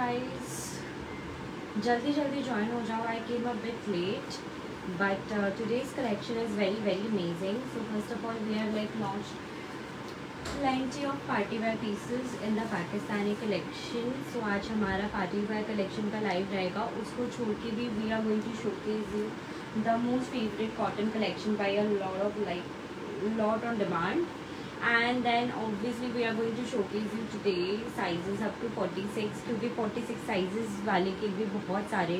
Guys जल्दी जल्दी join हो जाओ I came a bit late but today's collection is very very amazing so first of all we are like launch plenty of party wear pieces in the Pakistani collection so आज हमारा party wear collection का live रहेगा उसको छोड़ के भी we are going to showcase the most favourite cotton collection by a lot of like lot on demand and then obviously we are going to showcase you today sizes up to 46 क्योंकि 46 sizes वाले के भी बहुत सारे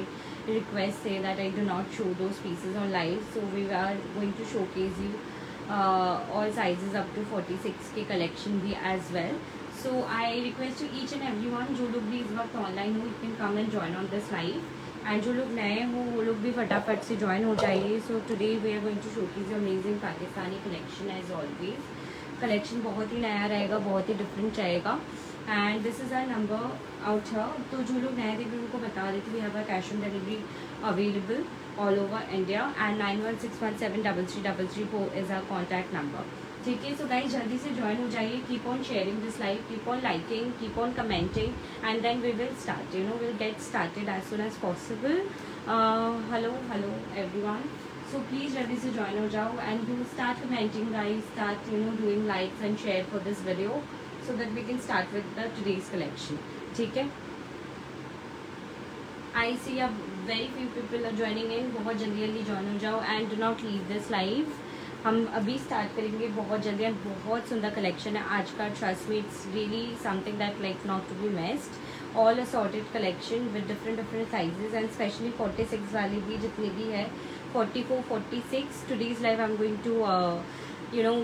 requests थे that I do not show those pieces on live so we are going to showcase you uh, all sizes up to 46 के collection भी as well so I request you each and everyone जो लोग भी इस वक्त online हो you can come and join on this live and जो लोग नए हो वो लोग भी फटाफट से ज्वाइन हो जाइए so today we are going to showcase amazing Pakistani collection as always collection बहुत ही नया रहेगा, बहुत ही डिफरेंट रहेगा। And this is our number out है तो जो लोग नए थे भी उनको बता देते we have a cash on delivery available all over India and nine one six one seven double three double three four is our contact number ठीक है? सो गाइस जल्दी से ज्वाइन हो जाइए। Keep on sharing this live keep on liking keep on commenting and then we will start you know will get started as soon as possible hello hello everyone so please जल्दी से join हो जाओ and you start commenting guys start you know doing likes and share for this video so that we can start with the today's collection ठीक है? I see अब very few people are joining in बहुत जल्दी जल्दी join हो जाओ and do not leave this live हम अभी स्टार्ट करेंगे बहुत जल्दी एंड बहुत सुंदर कलेक्शन है। आज का trust me it's really something that like not to be missed all assorted collection with different different sizes and specially forty six वाली भी जितनी भी है 44 46 today's live i'm going to uh, you know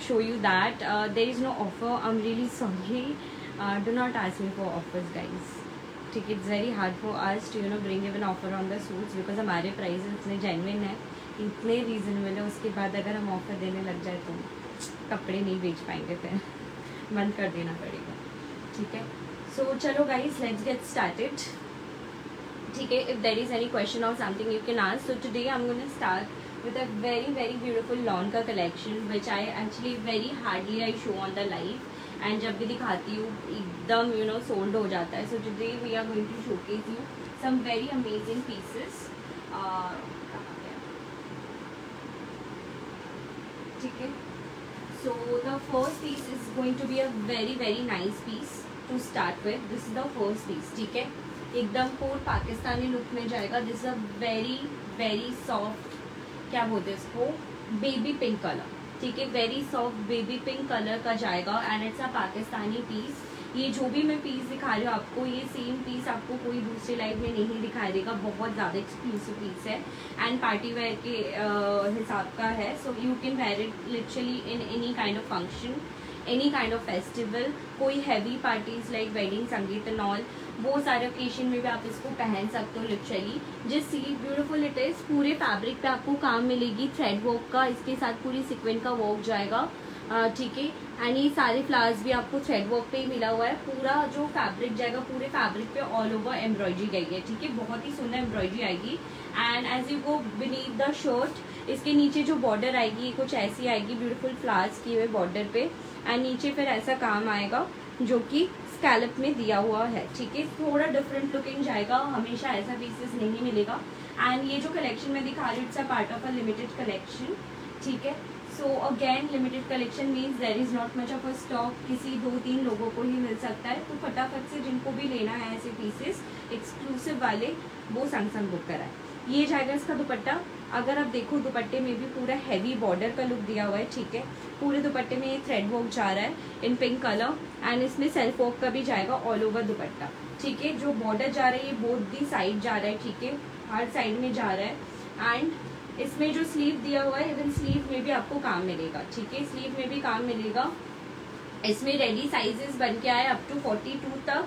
show you that. Uh, there is no offer. I'm really sorry. Uh, do not ask me for offers guys. ठीक it's very hard for आज to you know bring even offer on the suit because हमारे price इतने genuine है इतने reasonable है उसके बाद अगर हम ऑफ़र देने लग जाए तो कपड़े नहीं बेच पाएँगे फिर। बंद कर देना पड़ेगा। ठीक है? सो चलो गाइज़ लेट्स गेट स्टार्टेड ठीक है if there is any question of something you can आज so today I am start with a very very beautiful lawn का collection which I actually very hardly I show on the live and जब भी दिखाती हूँ, एकदम you know sold हो जाता है. So today we are going to showcase you some very amazing pieces ठीक है? So the first piece is going to be a very very nice piece to start with this is the first piece ठीक है? एकदम pure Pakistani look में जाएगा। This a very very soft क्या बोलते हैं इसको? बेबी पिंक कलर ठीक है? Very soft baby pink colour का जाएगा and it's a Pakistani piece ये जो भी मैं पीस दिखा रही हूँ आपको, ये सेम पीस आपको कोई दूसरी लाइफ में नहीं दिखाई देगा। बहुत ज़्यादा एक्सक्लूसिव पीस है एंड पार्टी वेयर के हिसाब का है। So you can wear it literally in any kind of function any kind of festival कोई heavy parties like wedding sangeet and all वो सारे ओकेशन में भी आप इसको पहन सकते हो लिटरली जिस सी ब्यूटीफुल इट इज़ पूरे फैब्रिक पे आपको काम मिलेगी थ्रेड वर्क का, इसके साथ पूरी सिक्वेंट का वर्क जाएगा। ठीक है? एंड ये सारे फ्लावर्स भी आपको थ्रेड वर्क पे ही मिला हुआ है। पूरा जो फैब्रिक जाएगा, पूरे फैब्रिक पे ऑल ओवर एम्ब्रॉयडरी गई है, ठीक है? बहुत ही सुंदर एम्ब्रॉयडरी आएगी। And as you go beneath the shirt इसके नीचे जो बॉर्डर आएगी, कुछ ऐसी आएगी ब्यूटीफुल फ्लावर्स की हुए बॉर्डर पे। एंड नीचे फिर ऐसा काम आएगा, जो कि स्कैलप में दिया हुआ है, ठीक है? थोड़ा डिफरेंट लुकिंग जाएगा, हमेशा ऐसा पीसेस नहीं मिलेगा। एंड ये जो कलेक्शन मैं दिखा रही it's a part of a limited collection ठीक है? So again limited collection means there is not much of a stock किसी दो तीन लोगों को ही मिल सकता है। तो फटाफट से जिनको भी लेना है ऐसे पीसेस एक्सक्लूसिव वाले, वो संग संग बुक कराए। ये जाएगा इसका दुपट्टा। अगर आप देखो, दुपट्टे में भी पूरा हैवी बॉर्डर का लुक दिया हुआ है, ठीक है? पूरे दुपट्टे में ये थ्रेड वर्क जा रहा है इन पिंक कलर एंड इसमें सेल्फ वर्क का भी जाएगा ऑल ओवर दुपट्टा, ठीक है? जो बॉर्डर जा रहा है, ये बोथ दी साइड जा रहा है, ठीक है? हर साइड में जा रहा है एंड इसमें जो स्लीव दिया हुआ है इवन स्लीव में भी आपको काम मिलेगा, ठीक है? स्लीव में भी काम मिलेगा। इसमें रेडी साइजेस बन के आए अप टू 42 तक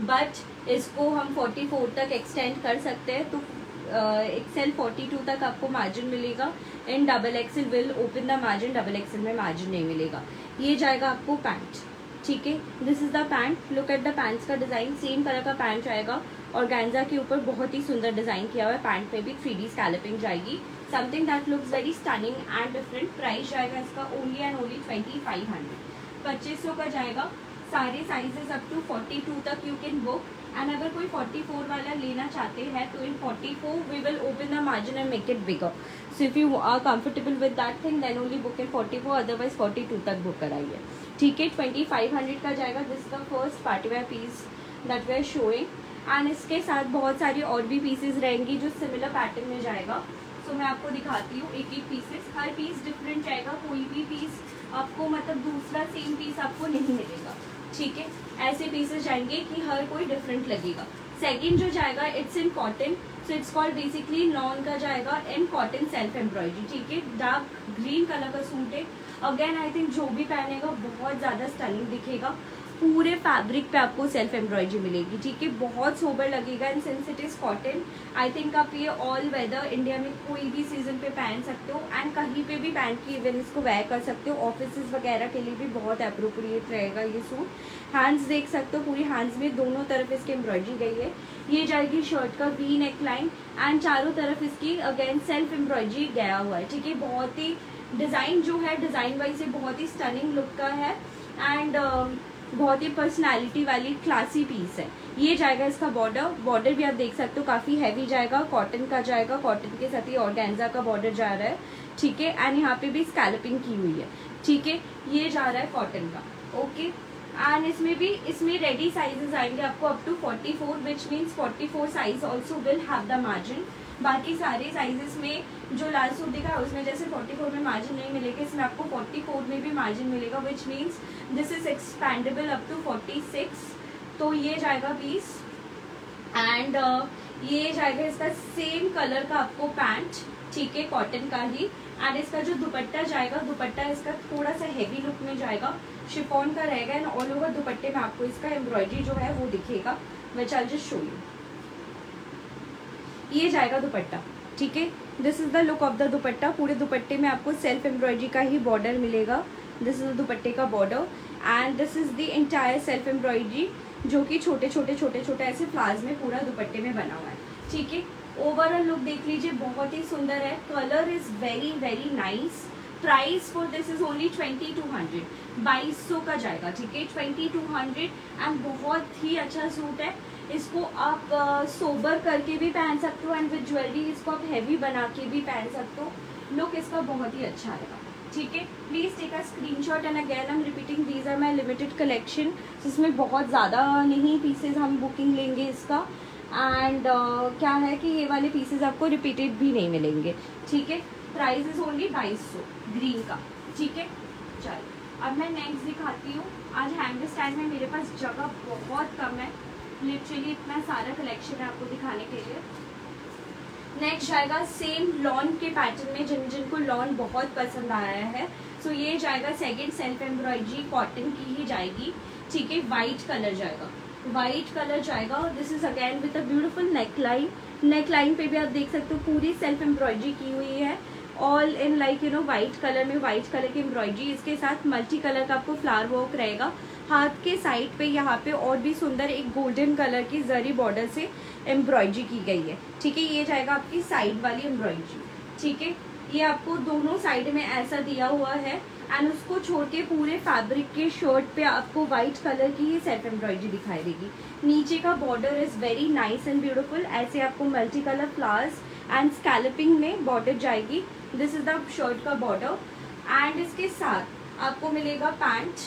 बट इसको हम 44 तक एक्सटेंड कर सकते हैं तो एक्सेल uh, 42 तक आपको मार्जिन मिलेगा। In double XL will open the margin double XL में मार्जिन नहीं मिलेगा। ये जाएगा आपको पैंट ठीक है? This is the pant look at the pants का डिज़ाइन सेम कलर का पैंट आएगा और गैंजा के ऊपर बहुत ही सुंदर डिज़ाइन किया हुआ है। पैंट पे भी थ्री डी स्कैलपिंग जाएगी। Something that looks very stunning and different price जाएगा इसका only and only twenty five hundred पच्चीस सौ का जाएगा। सारे sizes up to forty two तक यू कैन बुक एंड अगर कोई 44 वाला लेना चाहते हैं तो in 44 we will open the margin and make it bigger so if you are comfortable with that thing then only book in 44 otherwise 42 तक book कराइए। ठीक है 2500 का जाएगा। This the first party wear piece that we are showing and इसके साथ बहुत सारी और भी पीसेज रहेंगी जो सिमिलर पैटर्न में जाएगा। सो so, मैं आपको दिखाती हूँ एक एक पीसेस हर पीस डिफरेंट जाएगा। कोई भी पीस आपको मतलब दूसरा सेम पीस आपको नहीं मिलेगा। ठीक है? ऐसे पीसेस जाएँगे कि हर कोई डिफरेंट लगेगा। सेकेंड जो जाएगा it's in cotton so it's called basically lawn का जाएगा इन कॉटन सेल्फ एम्ब्रॉयडरी ठीक है? डार्क ग्रीन कलर का सूट है। अगेन आई थिंक जो भी पहनेगा, बहुत ज़्यादा स्टनिंग दिखेगा। पूरे फैब्रिक पे आपको सेल्फ एम्ब्रॉयडरी मिलेगी, ठीक है? बहुत सोबर लगेगा and since it is cotton I think आप ये ऑल वेदर इंडिया में कोई भी सीज़न पे पहन सकते हो एंड कहीं पे भी पहन के इवन इसको वेयर कर सकते हो। ऑफ़िस वगैरह के लिए भी बहुत अप्रोप्रिएट रहेगा ये सूट हैंड्स देख सकते हो, पूरी हैंड्स में दोनों तरफ़ इसकी एम्ब्रॉयडरी गई है। ये जाएगी शर्ट का वी नेक लाइन एंड चारों तरफ़ इसकी अगेन सेल्फ एम्ब्रॉयडरी गया हुआ है, ठीक है? बहुत ही डिज़ाइन जो है डिज़ाइन वाइज ये बहुत ही स्टनिंग लुक का है। एंड बहुत ही पर्सनालिटी वाली क्लासी पीस है। ये जाएगा इसका बॉर्डर बॉर्डर भी आप देख सकते हो, काफ़ी हैवी जाएगा कॉटन का जाएगा कॉटन के साथ ही ऑर्गेन्जा का बॉर्डर जा रहा है, ठीक है? एंड यहाँ पे भी स्कैलपिंग की हुई है, ठीक है? ये जा रहा है कॉटन का ओके एंड इसमें भी, इसमें रेडी साइजेस आएँगे आपको up to 44 which means 44 size also will have the margin बाकी सारे साइजेस में जो लाल सूट दिखा है उसमें जैसे 44 में मार्जिन नहीं मिलेगा इसमें आपको 44 में भी मार्जिन मिलेगा which means this is expandable up to 46 तो ये जाएगा पीस एंड uh, ये जाएगा इसका सेम कलर का आपको पैंट ठीक है कॉटन का ही. एंड इसका जो दुपट्टा जाएगा दुपट्टा इसका थोड़ा सा हेवी लुक में जाएगा. शिफॉन का रहेगा एंड ऑल ओवर दुपट्टे में आपको इसका एम्ब्रॉयडरी जो है वो दिखेगा which I just show you ये जाएगा दुपट्टा, ठीक है? This is the look of the dupatta. पूरे दुपट्टे में आपको सेल्फ एम्ब्रॉयडरी का ही बॉर्डर मिलेगा। दिस इज़ द दुपट्टे का border and this is the entire self embroidery जो कि छोटे छोटे छोटे छोटे ऐसे फ्लावर्स में पूरा दुपट्टे में बना हुआ है, ठीक है? ओवरऑल लुक देख लीजिए, बहुत ही सुंदर है। Colour is very very nice price for this is only twenty two hundred बाईस सौ का जाएगा, ठीक है? ट्वेंटी टू हंड्रेड एंड बहुत ही अच्छा सूट है। इसको आप सोबर करके भी पहन सकते हो एंड विद ज्वेलरी इसको आप हैवी बना के भी पहन सकते हो। लुक इसका बहुत ही अच्छा आएगा ठीक है? Please take a screenshot and again I am repeating these are my limited collection जिसमें बहुत ज़्यादा नहीं पीसेज हम बुकिंग लेंगे इसका। एंड uh, क्या है कि ये वाले पीसेज आपको रिपीटेड भी नहीं मिलेंगे। ठीक है? प्राइस इज़ ओनली बाईस सौ ग्रीन का। ठीक है? चलो। अब मैं नेक्स्ट दिखाती हूँ। आज हैंड स्टैंड में मेरे पास जगह बहुत कम है। लिटरली इतना सारा कलेक्शन है आपको दिखाने के लिए। नेक्स्ट जाएगा सेम लॉन के पैटर्न में जिन, जिनको लॉन बहुत पसंद आया है। सो ये जाएगा सेकेंड सेल्फ एम्ब्रॉयडरी कॉटन की ही जाएगी। ठीक है वाइट कलर जाएगा। वाइट कलर जाएगा। और this is again with a beautiful neckline neckline पे भी आप देख सकते हो, पूरी सेल्फ एम्ब्रॉयडरी की हुई है। All in like you know white colour में व्हाइट कलर की एम्ब्रॉयडरी इसके साथ मल्टी कलर का आपको फ्लावर वर्क रहेगा। हाथ के साइड पे यहाँ पे और भी सुंदर एक गोल्डन कलर की जरी बॉर्डर से एम्ब्रॉयडरी की गई है। ठीक है, ये जाएगा आपकी साइड वाली एम्ब्रॉयडरी ठीक है, ये आपको दोनों साइड में ऐसा दिया हुआ है एंड उसको छोड़ के पूरे फैब्रिक के शर्ट पे आपको व्हाइट कलर की ही सेल्फ एम्ब्रॉयडरी दिखाई देगी। नीचे का border is very nice and beautiful ऐसे आपको multi colour flowers and scalloping में बॉर्डर जाएगी। दिस इज़ द शर्ट का बॉर्डर एंड इसके साथ आपको मिलेगा पैंट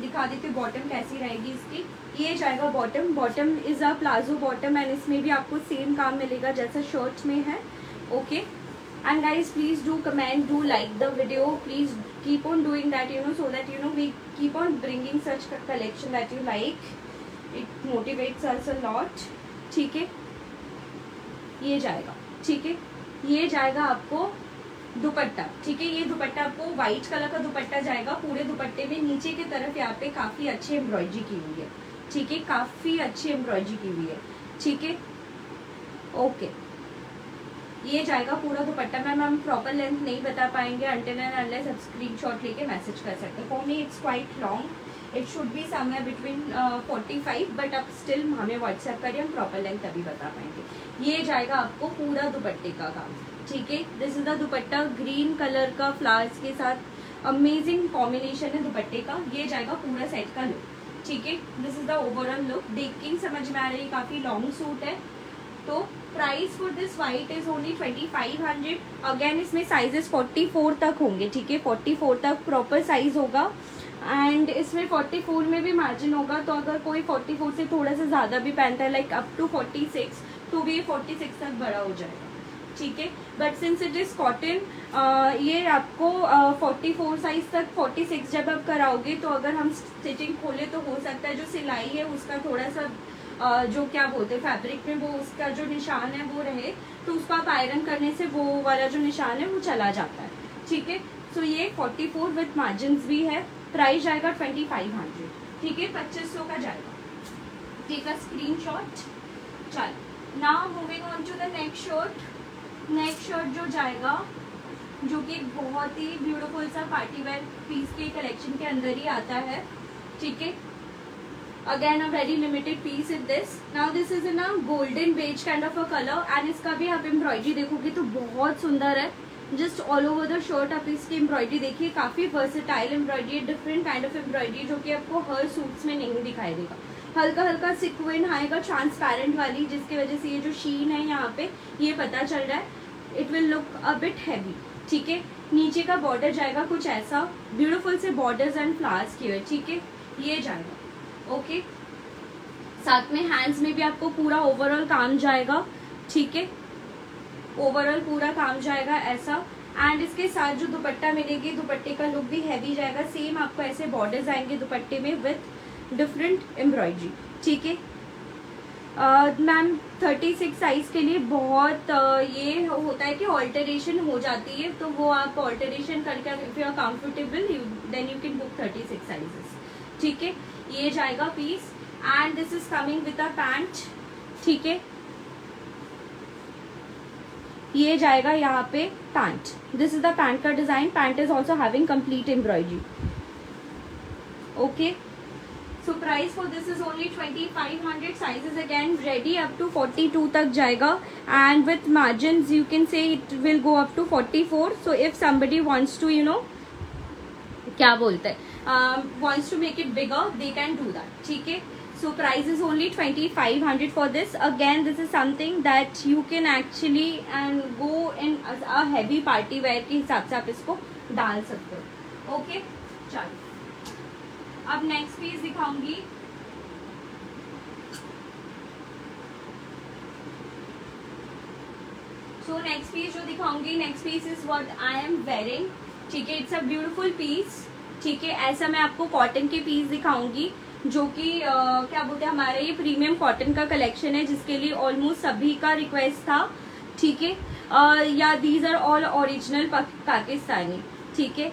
दिखा देती बॉटम कैसी रहेगी इसकी. ये जाएगा bottom bottom is a palazzo bottom and इसमें भी आपको सेम काम मिलेगा जैसा शर्ट में है. Okay and guys please do comment do like the video please keep on doing that you know so that you know we keep on bringing such collection that you like it motivates us a lot ठीक है? ये जाएगा. ठीक है? ये जाएगा आपको दुपट्टा, ठीक है? ये दुपट्टा आपको व्हाइट कलर का दुपट्टा जाएगा। पूरे दुपट्टे में नीचे की तरफ़ यहाँ पे काफ़ी अच्छी एम्ब्रॉयडरी की हुई है। ठीक है? काफ़ी अच्छी एम्ब्रॉयडरी की हुई है। ठीक है? ओके ये जाएगा पूरा दुपट्टा। मैम, हम प्रॉपर लेंथ नहीं बता पाएँगे आप स्क्रीनशॉट लेके मैसेज कर सकते for me it's quite long it should be somewhere between forty five but आप स्टिल हमें व्हाट्सएप करिए, हम प्रॉपर लेंथ अभी बता पाएँगे। ये जाएगा आपको पूरा दुपट्टे का काम। ठीक है this is the dupatta green colour का फ्लावर्स के साथ अमेजिंग कॉम्बिनेशन है दुपट्टे का, ये जाएगा पूरा सेट का लुक ठीक है this is the overall look देख के समझ में आ रही है काफ़ी लॉन्ग सूट है तो price for this white is only twenty five hundred again इसमें साइजेस फोर्टी फोर तक होंगे, ठीक है फोर्टी फोर तक प्रॉपर साइज़ होगा एंड इसमें फोर्टी फोर में भी मार्जिन होगा तो अगर कोई फोर्टी फोर से थोड़ा सा ज़्यादा भी पहनता है like up to forty six तो भी ये फोर्टी सिक्स तक बड़ा हो जाएगा। ठीक है? But since it is cotton ये आपको फोर्टी फोर साइज़ तक फोर्टी सिक्स जब आप कराओगे तो अगर हम स्टिचिंग खोले तो हो सकता है जो सिलाई है उसका थोड़ा सा uh, जो क्या बोलते हैं फैब्रिक में वो उसका जो निशान है वो रहे तो उसको आप आयरन करने से वो वाला जो निशान है वो चला जाता है। ठीक है? सो ये फोर्टी फोर विथ मार्जिन भी है प्राइस जाएगा ट्वेंटी फाइव हंड्रेड ठीक है? पच्चीस सौ का जाएगा। ठीक है स्क्रीन शॉट चल। Now moving on to the next shirt next shirt जो जाएगा, जो कि बहुत ही ब्यूटीफुल सा पार्टी वेयर पीस के कलेक्शन के अंदर ही आता है, ठीक है? Again a very limited piece in this now this is in a golden beige kind of a colour and इसका भी आप एम्ब्रॉयडरी देखोगे तो बहुत सुंदर है। Just all over the shirt आप इसकी एम्ब्रॉयडरी देखिए, काफ़ी versatile embroidery different kind of embroidery जो कि आपको हर सूट्स में नहीं दिखाई देगा। हल्का हल्का सिक्वेंट आएगा ट्रांसपेरेंट वाली, जिसकी वजह से ये जो शीन है यहाँ पे, ये पता चल रहा है। It will look a bit heavy ठीक है? नीचे का बॉर्डर जाएगा कुछ ऐसा ब्यूटीफुल से बॉर्डर्स एंड फ्लावर्स की ठीक है? ये जाएगा ओके साथ में हैंड्स में भी आपको पूरा ओवरऑल काम जाएगा, ठीक है? ओवरऑल पूरा काम जाएगा ऐसा एंड इसके साथ जो दुपट्टा मिलेगी, दुपट्टे का लुक भी हैवी जाएगा सेम आपको ऐसे बॉर्डर्स आएँगे दुपट्टे में विथ डिफरेंट एम्ब्रॉयडरी ठीक है? मैम थर्टी सिक्स साइज़ के लिए बहुत uh, ये होता है कि ऑल्टरेशन हो जाती है तो वो आप ऑल्टरेशन करके if you are comfortable then you can book thirty six sizes ठीक है? ये जाएगा piece and this is coming with a pant ठीक है? ये जाएगा यहाँ पे pant this is the pant का design pant is also having complete embroidery okay so price for this is only twenty five hundred sizes again ready up to forty two तक जाएगा. And with margin you can से it will go up to forty four so if somebody wants to you know क्या बोलते हैं? Wants to make it bigger they can do that ठीक है? So, price is only 2500 for this. Again, this is something that you can actually and go in as a heavy party wear के हिसाब से आप इसको डाल सकते हो. ओके? चलो. अब नेक्स्ट पीस दिखाऊँगी। सो नेक्स्ट पीस जो दिखाऊँगी next piece is what I am wearing ठीक है इट्स अ ब्यूटीफुल पीस ठीक है, ऐसा मैं आपको कॉटन के पीस दिखाऊँगी, जो कि क्या बोलते हैं, हमारा ये प्रीमियम कॉटन का कलेक्शन है, जिसके लिए ऑलमोस्ट सभी का रिक्वेस्ट था। ठीक है या these are all original Pakistani ठीक है,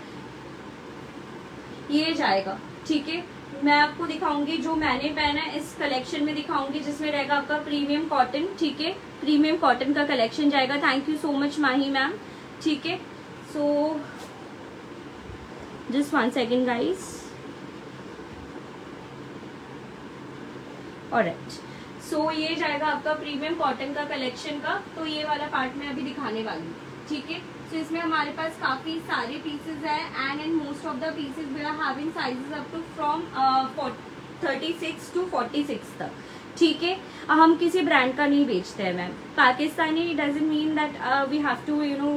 ये जाएगा। ठीक है, मैं आपको दिखाऊँगी जो मैंने पहना है, इस कलेक्शन में दिखाऊँगी जिसमें रहेगा आपका प्रीमियम कॉटन ठीक है? प्रीमियम कॉटन का कलेक्शन जाएगा। Thank you so much Mahi ma'am ठीक है? So just one second guys और सो ये जाएगा आपका प्रीमियम कॉटन का कलेक्शन का। तो ये वाला पार्ट में अभी दिखाने वाली हूँ। ठीक है? सो so, इसमें हमारे पास काफ़ी सारे पीसेस है and and most of the pieces we are having sizes up to from thirty six to forty six तक। ठीक है? हम किसी ब्रांड का नहीं बेचते हैं ma'am Pakistani doesn't mean that we have to you know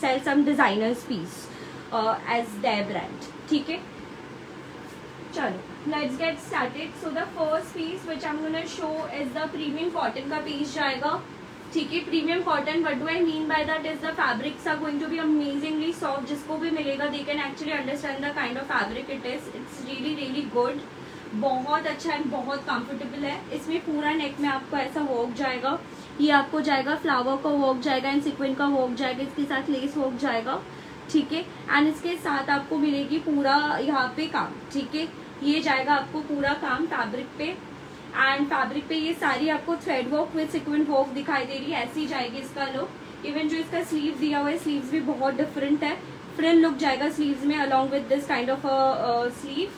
sell some designers piece as the brand ठीक है? चलो let's get started so the first piece which i'm going to show is the premium cotton का piece जाएगा। ठीक है premium cotton what do I mean by that is the fabrics are going to be amazingly soft जिसको भी मिलेगा they can actually understand the kind of fabric it is it's really really good बहुत अच्छा and बहुत comfortable है. इसमें पूरा नेक में आपको ऐसा वर्क जाएगा. ये आपको जाएगा फ्लावर का वर्क जाएगा एंड सिक्वेंट का वर्क जाएगा, इसके साथ लेस वर्क जाएगा. ठीक है? एंड इसके साथ आपको मिलेगी पूरा यहाँ पे काम. ठीक है? ये जाएगा आपको पूरा काम फैब्रिक पे. एंड फैब्रिक पे ये सारी आपको thread work with sequin work दिखाई दे रही है। ऐसी जाएगी इसका लुक इवन जो इसका स्लीव दिया हुआ है स्लीव्स भी बहुत डिफरेंट है। फ्रिल लुक जाएगा स्लीव्स में along with this kind of sleeve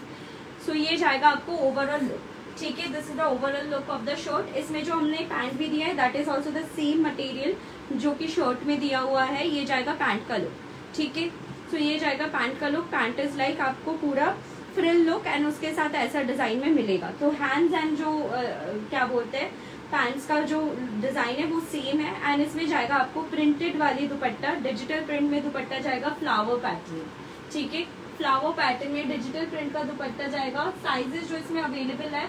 so ये जाएगा आपको ओवरऑल लुक ठीक है this is the overall look of the shirt इसमें जो हमने पैंट भी दिया है that is also the same material जो कि शर्ट में दिया हुआ है। ये जाएगा पैंट का लुक ठीक है? सो ये जाएगा पैंट का लुक पैंट इज़ लाइक आपको पूरा फ्रिल लुक एंड उसके साथ ऐसा डिज़ाइन में मिलेगा। तो हैंड्स एंड जो आ, क्या बोलते हैं पैंट्स का जो डिज़ाइन है वो सेम है एंड इसमें जाएगा आपको प्रिंटेड वाली दुपट्टा डिजिटल प्रिंट में दुपट्टा जाएगा फ्लावर पैटर्न ठीक है? फ्लावर पैटर्न में डिजिटल प्रिंट का दुपट्टा जाएगा। साइजेस जो इसमें अवेलेबल है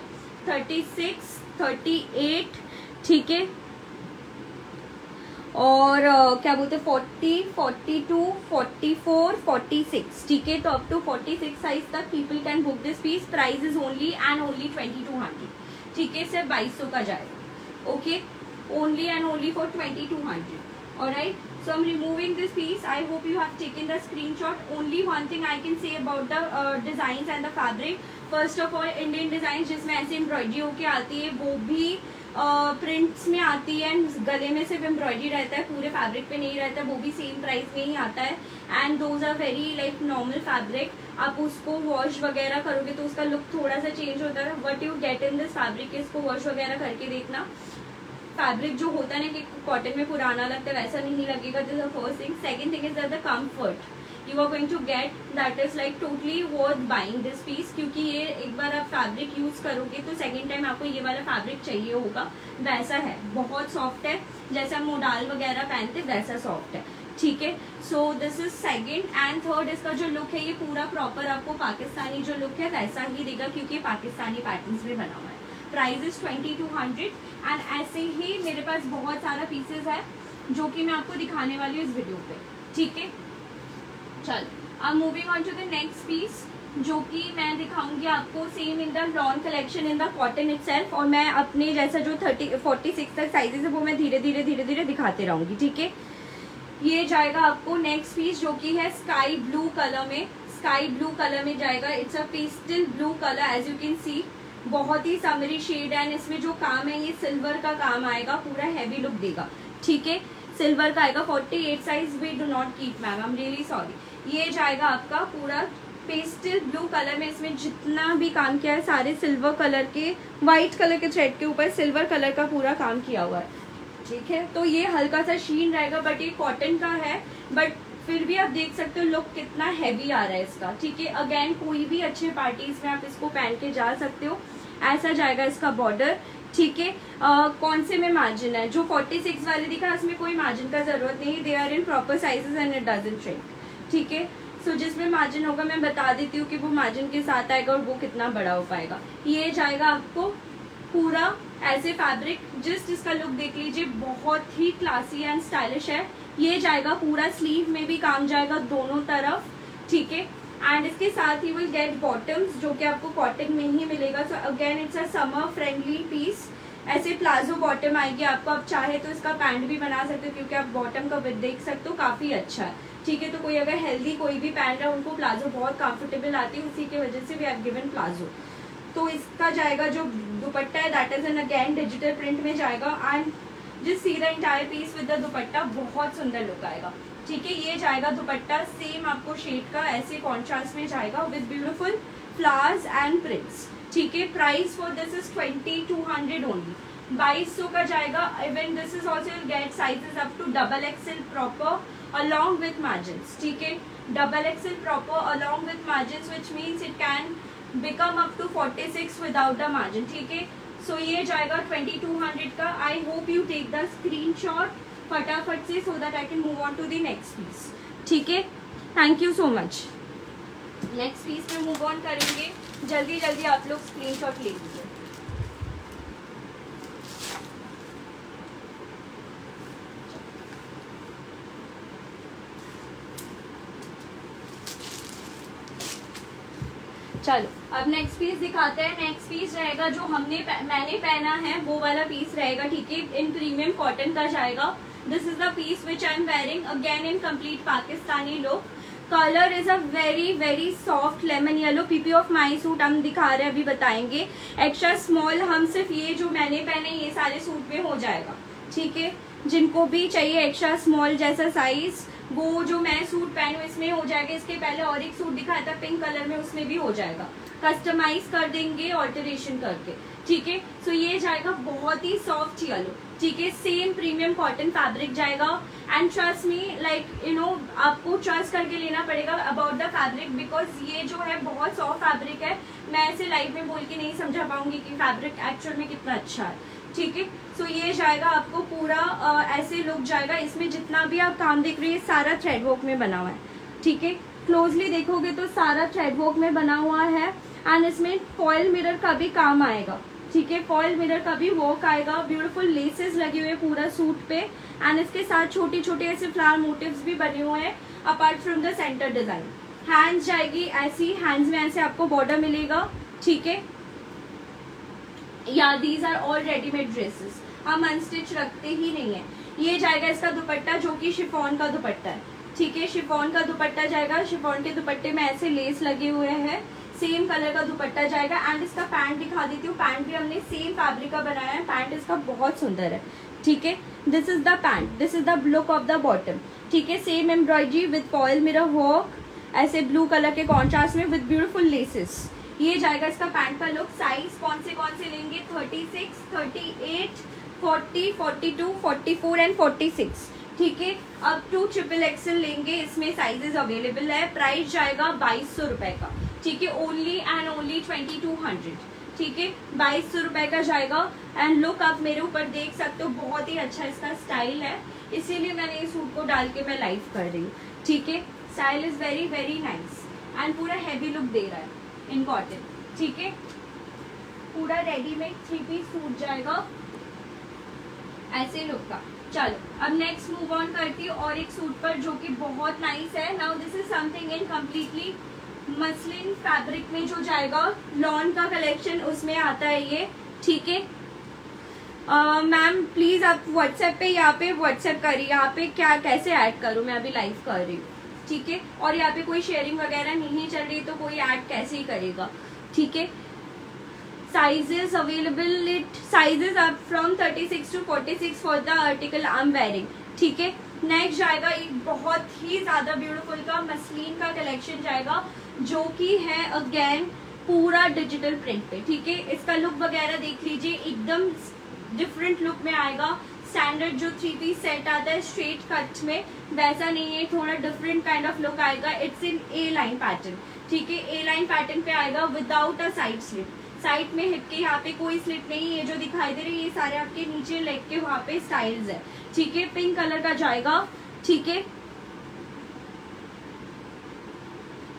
थर्टी सिक्स थर्टी एट ठीक है? और uh, क्या बोलते forty forty two forty four forty six ठीक है तो up to forty six size तक people can book this piece price is only and only twenty two hundred ठीक है सिर्फ़ बाईस सौ का जाएगा. Okay only and only for twenty two hundred और right so i'm removing this piece. I hope you have taken the screenshot. Only one thing i can say about the uh, designs and the fabric. First of all indian designs जिसमें ऐसे embroidery होके आती है वो भी prints में आती है एंड गले में सिर्फ़ एम्ब्रॉयडरी रहता है, पूरे फैब्रिक पे नहीं रहता है वो भी सेम प्राइस में ही आता है. And those are very like normal fabric आप उसको वॉश वगैरह करोगे तो उसका लुक थोड़ा सा चेंज होता है. What you get in this fabric इसको वॉश वगैरह करके देखना. फैब्रिक जो होता है ना कि कॉटन में पुराना लगता है, वैसा नहीं लगेगा. This first thing second thing is the comfort you are going to get that is like totally worth buying this piece क्योंकि ये एक बार आप फैब्रिक यूज़ करोगे तो सेकेंड टाइम आपको ये वाला फैब्रिक चाहिए होगा, वैसा है। बहुत सॉफ्ट है। जैसा हम मोडाल वगैरह पहनते वैसा सॉफ्ट है। ठीक है? So this is second and third इसका जो लुक है, ये पूरा प्रॉपर आपको पाकिस्तानी जो लुक है, वैसा ही देगा क्योंकि पाकिस्तानी पैटर्न में बना हुआ है। Price is twenty two hundred and ऐसे ही मेरे पास बहुत सारा पीसेज है, जो कि मैं आपको दिखाने वाली हूँ इस वीडियो पे। ठीक है? चल, अब moving on to the next piece जो कि मैं दिखाऊँगी आपको same in the lawn collection in the cotton it और मैं अपने जैसा जो थर्टी फोर्टी सिक्स तक साइजेस है, वो मैं धीरे धीरे धीरे धीरे दिखाते रहूँगी, ठीक है? ये जाएगा आपको नेक्स्ट पीस जो कि है स्काई ब्लू कलर में। स्काई ब्लू कलर में जाएगा। It's a pastel blue colour as you can see बहुत ही समरी शेड एंड इसमें जो काम है, ये सिल्वर का काम आएगा, पूरा हैवी लुक देगा, ठीक है? सिल्वर का आएगा 48 size we do not keep ma'am I am really sorry ये जाएगा आपका पूरा पेस्टल ब्लू कलर में, इसमें जितना भी काम किया है, सारे सिल्वर कलर के व्हाइट कलर के थ्रेड के ऊपर सिल्वर कलर का पूरा काम किया हुआ है। ठीक है? तो ये हल्का सा शीन रहेगा बट ये कॉटन का है बट फिर भी आप देख सकते हो लुक कितना हैवी आ रहा है इसका। ठीक है? अगेन कोई भी अच्छे पार्टीज़ में आप इसको पहन के जा सकते हो। ऐसा जाएगा इसका बॉर्डर ठीक है? कौन से में मार्जिन है? जो 46 वाले दिखा, उसमें कोई मार्जिन का ज़रूरत नहीं they are in proper sizes and it doesn't shrink ठीक है? सो जिसमें मार्जिन होगा, मैं बता देती हूँ कि वो मार्जिन के साथ आएगा और वो कितना बड़ा हो पाएगा। ये जाएगा आपको पूरा ऐसे फैब्रिक जस्ट इसका लुक देख लीजिए, बहुत ही क्लासी एंड स्टाइलिश है। ये जाएगा पूरा स्लीव में भी काम जाएगा दोनों तरफ़, ठीक है? एंड इसके साथ ही विल गेट बॉटम्स जो कि आपको कॉटन में ही मिलेगा। So again it's a summer friendly piece ऐसे प्लाजो बॉटम आएगी आपको, आप चाहे तो इसका पैंट भी बना सकते हो, क्योंकि आप बॉटम का विद देख सकते हो, काफ़ी अच्छा है। ठीक है तो कोई अगर हेल्दी कोई भी रहा है, उनको प्लाजो बहुत कंफर्टेबल आती है, उसी की वजह से वी हैव गिवन प्लाजो। तो इसका जाएगा जो दुपट्टा है that is an again digital print में जाएगा एंड जिस see the entire piece with the dupatta, बहुत सुंदर लुक आएगा। ठीक है, ये जाएगा दुपट्टा सेम आपको शेड का ऐसे कॉन्ट्रास्ट में जाएगा with beautiful flowers and prints ठीक है price for this is twenty two hundred only बाईस सौ का जाएगा even this is also get sizes up to double XL proper along with margins, ठीक है? Double XL proper along with margins, which means it can become up to 46 without the margin, ठीक है? सो ये जाएगा 2200 का. I hope you take the screenshot फटाफट से so that I can move on to the next piece ठीक है? Thank you so much next piece में मूव ऑन करेंगे. जल्दी जल्दी आप लोग स्क्रीनशॉट ले लीजिए। चलो, अब नेक्स्ट पीस दिखाते हैं। नेक्स्ट पीस रहेगा जो हमने मैंने पहना है, वो वाला पीस रहेगा, ठीक है? इन प्रीमियम कॉटन का जाएगा। This is the piece which I am wearing again in complete Pakistani look colour is a very very soft lemon yellow. PP of my suit हम दिखा रहे हैं, अभी बताएँगे। एक्स्ट्रा स्मॉल हम सिर्फ़ ये जो मैंने पहने, ये सारे सूट में हो जाएगा। ठीक है? जिनको भी चाहिए एक्स्ट्रा स्मॉल जैसा साइज़ वो जो मैं सूट पहनू, इसमें हो जाएगा। इसके पहले और एक सूट दिखाया था पिंक कलर में उसमें भी हो जाएगा। कस्टमाइज कर देंगे ऑल्टरेशन करके ठीक है? सो ये जाएगा बहुत ही सॉफ्ट येलो ठीक है? सेम प्रीमियम कॉटन फैब्रिक जाएगा। And trust me like you know आपको ट्रस्ट करके लेना पड़ेगा अबाउट द फैब्रिक बिकॉज़ ये जो है बहुत सॉफ्ट फैब्रिक है। मैं ऐसे लाइफ में बोल के नहीं समझा पाऊँगी कि फैब्रिक एक्चुअल में कितना अच्छा है। ठीक है? सो ये जाएगा आपको पूरा आ, ऐसे लुक जाएगा। इसमें जितना भी आप काम देख रहे हैं सारा थ्रेड वर्क में बना हुआ है। ठीक है? क्लोजली देखोगे तो सारा थ्रेड वर्क में बना हुआ है। एंड इसमें फॉयल मिरर का भी काम आएगा। ठीक है फॉयल मिरर का भी वर्क आएगा। ब्यूटीफुल लेसेस लगे हुए पूरा सूट पे। एंड इसके साथ छोटे छोटे ऐसे फ्लावर मोटिव्स भी बने हुए हैं apart from the centre design hands जाएगी ऐसी हैंड्स में ऐसे आपको बॉर्डर मिलेगा। ठीक है? या these are all readymade dresses हम अनस्टिच रखते ही नहीं है। ये जाएगा इसका दुपट्टा जो कि शिफॉन का दुपट्टा है। ठीक है शिफॉन का दुपट्टा जाएगा। शिफॉन के दुपट्टे में ऐसे लेस लगे हुए हैं। सेम कलर का दुपट्टा जाएगा एंड इसका पैंट दिखा देती हूँ। पैंट भी हमने सेम फैब्रिक का बनाया है। पैंट इसका बहुत सुंदर है। ठीक है? This is the pant this is the look of the bottom ठीक है? सेम एम्ब्रॉयडरी विद फॉयल मेरा वर्क ऐसे ब्लू कलर के कॉन्ट्रास्ट में विद ब्यूटीफुल लेसेस ये जाएगा इसका पैंट का लुक साइज़ कौन से कौन से लेंगे? Thirty six thirty eight forty forty two forty four and forty six ठीक है, अब टू ट्रिपल एक्सएल लेंगे, इसमें साइजेस अवेलेबल है प्राइस जाएगा बाईस सौ रुपए का, ठीक है only and only twenty two hundred ठीक है, बाईस सौ रुपए का जाएगा एंड लुक आप मेरे ऊपर देख सकते हो, बहुत ही अच्छा इसका स्टाइल है, इसीलिए मैंने इस सूट को डाल के मैं लाइव कर रही हूँ, ठीक है style is very very nice and पूरा हैवी लुक दे रहा है इन कॉटन ठीक है, पूरा रेडीमेड थ्री पीस सूट जाएगा, ऐसे लुक का। चलो, अब नेक्स्ट मूव ऑन करती हूँ और एक सूट पर जो कि बहुत नाइस है। Now this is something in completely muslin fabric में जो जाएगा लॉन का कलेक्शन उसमें आता है ये, ठीक है? मैम प्लीज़ आप व्हाट्सएप पे, यहाँ पे व्हाट्सएप करिए। यहाँ पे क्या, कैसे ऐड करूँ? मैं अभी लाइव कर रही हूँ, ठीक है? और यहाँ पे कोई शेयरिंग वगैरह नहीं चल रही तो कोई ऐड कैसे ही करेगा, ठीक है? साइजेस अवेलेबल इट साइजेस आप from 36 to 46 for the article I am wearing ठीक है? नेक्स्ट जाएगा एक बहुत ही ज़्यादा ब्यूटीफुल का, मसलिन का कलेक्शन जाएगा, जो कि है अगेन पूरा डिजिटल प्रिंट पे, ठीक है? इसका लुक वगैरह देख लीजिए, एकदम डिफरेंट लुक में आएगा। स्टैंडर्ड जो थ्री पीस सेट आता है स्ट्रेट कट में, वैसा नहीं है, थोड़ा डिफरेंट काइंड ऑफ़ लुक आएगा। It's in A line pattern ठीक है? ए लाइन पैटर्न पे आएगा without a side slit side में हिप के यहाँ पे कोई स्लिट नहीं है जो दिखाई दे रही है। ये सारे आपके नीचे लेग के वहाँ पे स्टाइल्स है। ठीक है? पिंक कलर का जाएगा। ठीक है?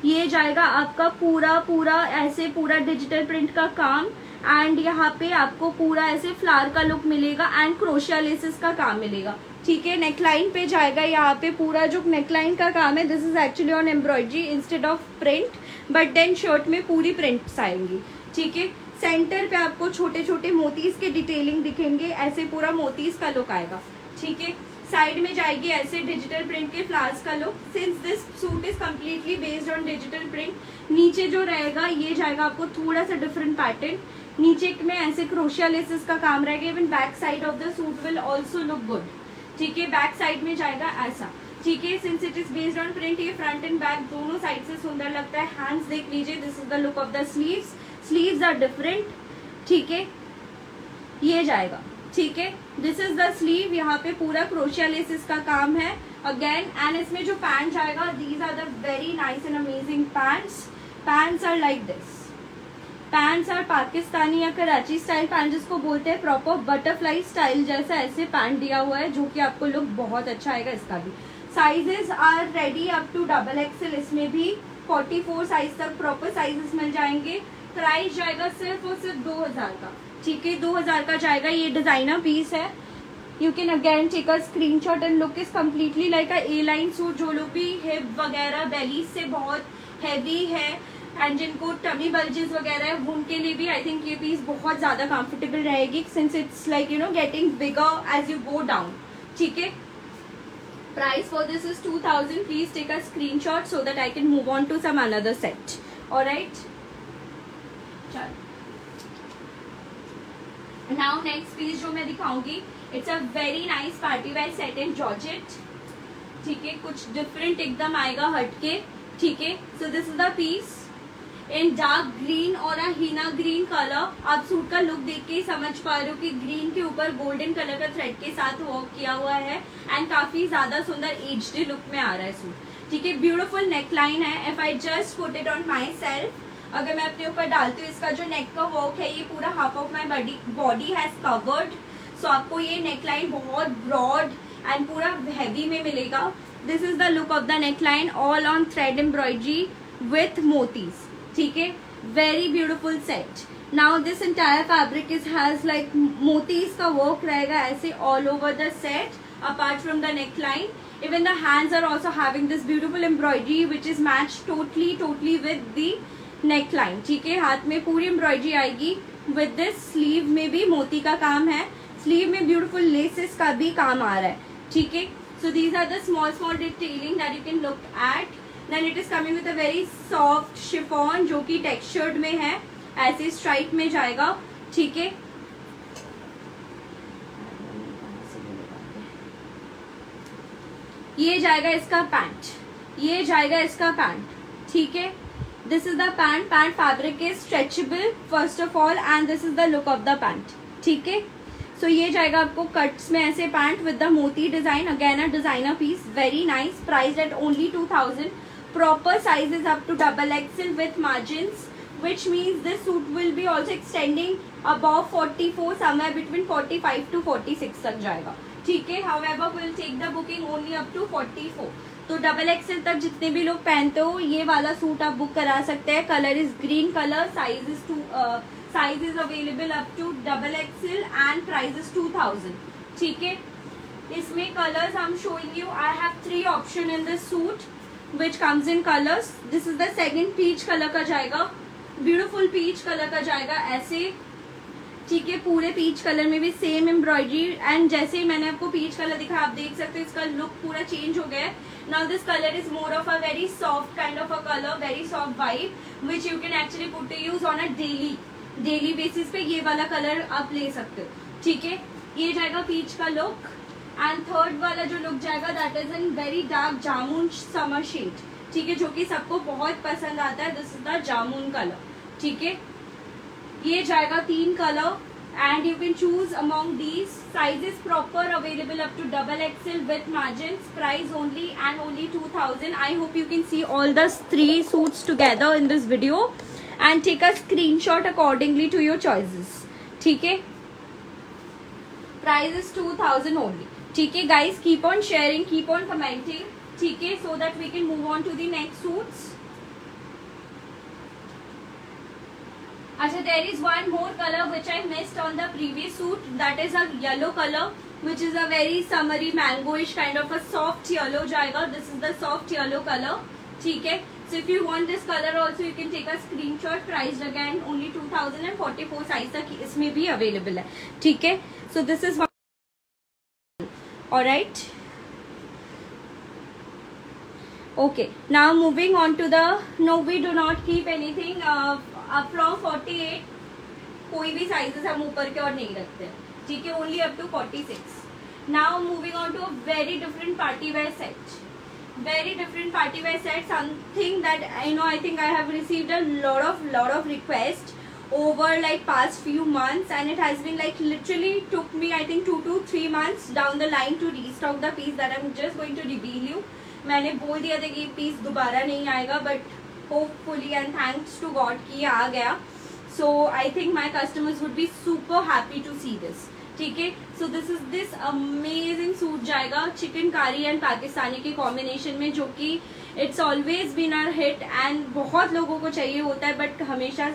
ये जाएगा आपका पूरा पूरा ऐसे पूरा डिजिटल प्रिंट का काम। एंड यहाँ पे आपको पूरा ऐसे फ्लावर का लुक मिलेगा एंड क्रोशिया लेसेस का काम मिलेगा। ठीक है? नेकलाइन पे जाएगा यहाँ पे पूरा जो नेकलाइन का काम है। This is actually on embroidery instead of print but then shirt में पूरी प्रिंट्स आएँगी। ठीक है? सेंटर पे आपको छोटे छोटे मोतीज के डिटेलिंग दिखेंगे, ऐसे पूरा मोतीज का लुक आएगा। ठीक है? साइड में जाएगी ऐसे डिजिटल प्रिंट के फ्लावर्स का look since this suit is completely based on digital print नीचे जो रहेगा, ये जाएगा आपको थोड़ा सा डिफरेंट पैटर्न नीचे में ऐसे क्रोशिया लेसेस का काम रहेगा. Even back side of the suit will also look good ठीक है? बैक साइड में जाएगा ऐसा. ठीक है? Since it is based on print ये फ्रंट एंड बैक दोनों साइड से सुंदर लगता है. हैंड्स देख लीजिए. This is the look of the sleeves sleeves are different ठीक है? ये जाएगा, ठीक है? दिस इज़ द स्लीव यहाँ पे पूरा क्रोशिया लेसिस का काम है। अगेन एंड इसमें जो पैंट आएगा these are the very nice and amazing pants pants are like this pants are Pakistani या कराची स्टाइल पैंट जिसको बोलते हैं प्रॉपर बटरफ्लाई स्टाइल जैसा ऐसे पैंट दिया हुआ है, जो कि आपको लुक बहुत अच्छा आएगा इसका भी। Sizes are ready up to double XL इसमें भी 44 साइज़ तक प्रॉपर साइजेस मिल जाएँगे। प्राइस जाएगा सिर्फ़ और सिर्फ़ दो हज़ार का। ठीक है, दो हज़ार का जाएगा, ये डिज़ाइनर पीस है। You can again take a screenshot and look is completely like a A line suit जो लोग भी हिप वगैरह बेली से बहुत हैवी है एंड जिनको टमी बल्जेस वगैरह है, उनके लिए भी आई थिंक ये पीस बहुत ज़्यादा कंफर्टेबल रहेगी since it's like you know getting bigger as you go down ठीक है? Price for this is two thousand please take a screenshot so that I can move on to some another set और right चलो। Now next piece जो मैं दिखाऊँगी it's a very nice party wear set in georgette ठीक है? कुछ different एकदम आएगा हटके। ठीक है? So this is the piece in dark green और अ हीना ग्रीन कलर आप सूट का लुक देख के समझ पा रहे हो कि ग्रीन के ऊपर गोल्डन कलर का थ्रेड के साथ वर्क किया हुआ है एंड काफ़ी ज़्यादा सुंदर एच लुक में आ रहा है सूट ठीक है? ब्यूटीफुल नेक लाइन है. If I just put it on myself अगर मैं अपने ऊपर डालती हूँ, इसका जो नेक का वर्क है, ये पूरा half of my body body has covered so आपको ये नेक लाइन बहुत ब्रॉड एंड पूरा हैवी में मिलेगा. This is the look of the neck line all on thread embroidery with मोतीज ठीक है? Very beautiful set now this entire fabric is has like मोतीज का work रहेगा ऐसे all over the set apart from the line even the hands are also having this beautiful embroidery which is matched totally totally with the neckline ठीक है, हाथ में पूरी embroidery आएगी। With this sleeve में भी मोती का काम है। स्लीव में ब्यूटीफुल लेसेस का भी काम आ रहा है। ठीक है? So these are the small small detailing that you can look at then it is coming with a very soft chiffon जो कि टेक्सचर्ड में है। ऐसे स्ट्राइप में जाएगा। ठीक है? ये जाएगा इसका पैंट ये जाएगा इसका पैंट ठीक है? This is the pant pant fabric is stretchable first of all and this is the look of the pant ठीक है? सो ये जाएगा आपको कट्स में ऐसे पैंट विद द मोती design again a designer piece very nice price at only two thousand proper size is up to double XL with margin which means this suit will be also extending above forty four समय between forty five to forty six तक जाएगा। ठीक है? However will take the booking only up to forty four तो double XL तक जितने भी लोग पहनते हो, ये वाला सूट आप बुक करा सकते हैं। Colour is green colour size is two size is available up to double XL and price is two thousand ठीक है? इसमें colours I am showing you I have three option in this suit which comes in colours this is the second peach colour का जाएगा। Beautiful peach colour का जाएगा, ऐसे। ठीक है पूरे पीच कलर में भी सेम एम्ब्रॉयडरी एंड जैसे ही मैंने आपको पीच कलर दिखा, आप देख सकते हो इसका लुक पूरा चेंज हो गया है। Now this colour is more of a very soft kind of a colour very soft white which you can actually put to use on a daily daily basis पे ये वाला कलर आप ले सकते हो। ठीक है? ये जाएगा पीच का लुक एंड थर्ड वाला जो लुक जाएगा that is in very dark jamun summer shade ठीक है? जो कि सबको बहुत पसंद आता है this is the jamun colour ठीक है? ये जाएगा तीन colour and you can choose among these size is proper available up to double XL with margin price only and only two thousand I hope you can see all the three suits together in this video and take a screenshot accordingly to your choice ठीक है? Price is two thousand only ठीक है guys keep on sharing keep on commenting ठीक है so that we can move on to the next suits अच्छा there is one more colour which I missed on the previous suit that is a yellow colour which is a very summery mangoish kind of a soft yellow जाएगा this is the soft yellow colour ठीक है? So, if you want this color also, you can take a screenshot priced again. Only 2044 size तक इसमें भी available है। ठीक है? So, this is all right? Okay now moving on to the no we do not keep anything uh, up from 48 कोई भी sizes हम ऊपर के और नहीं रखते ठीक है only up to 46 now moving on to a very different party wear set very different party wear set something that you know i think i have received a lot of lot of requests over like past few months and it has been like literally took me I think two to three months down the line to restock the piece that I'm just going to reveal you मैंने बोल दिया था कि piece दोबारा नहीं आएगा but hopefully and thanks to God कि ये आ गया। So I think my customers would be super happy to see this ठीक है? So this is this amazing suit जाएगा चिकन कारी एंड पाकिस्तानी के कॉम्बिनेशन में, जो कि it's always been are hit and बहुत लोगों को चाहिए होता है बट हमेशा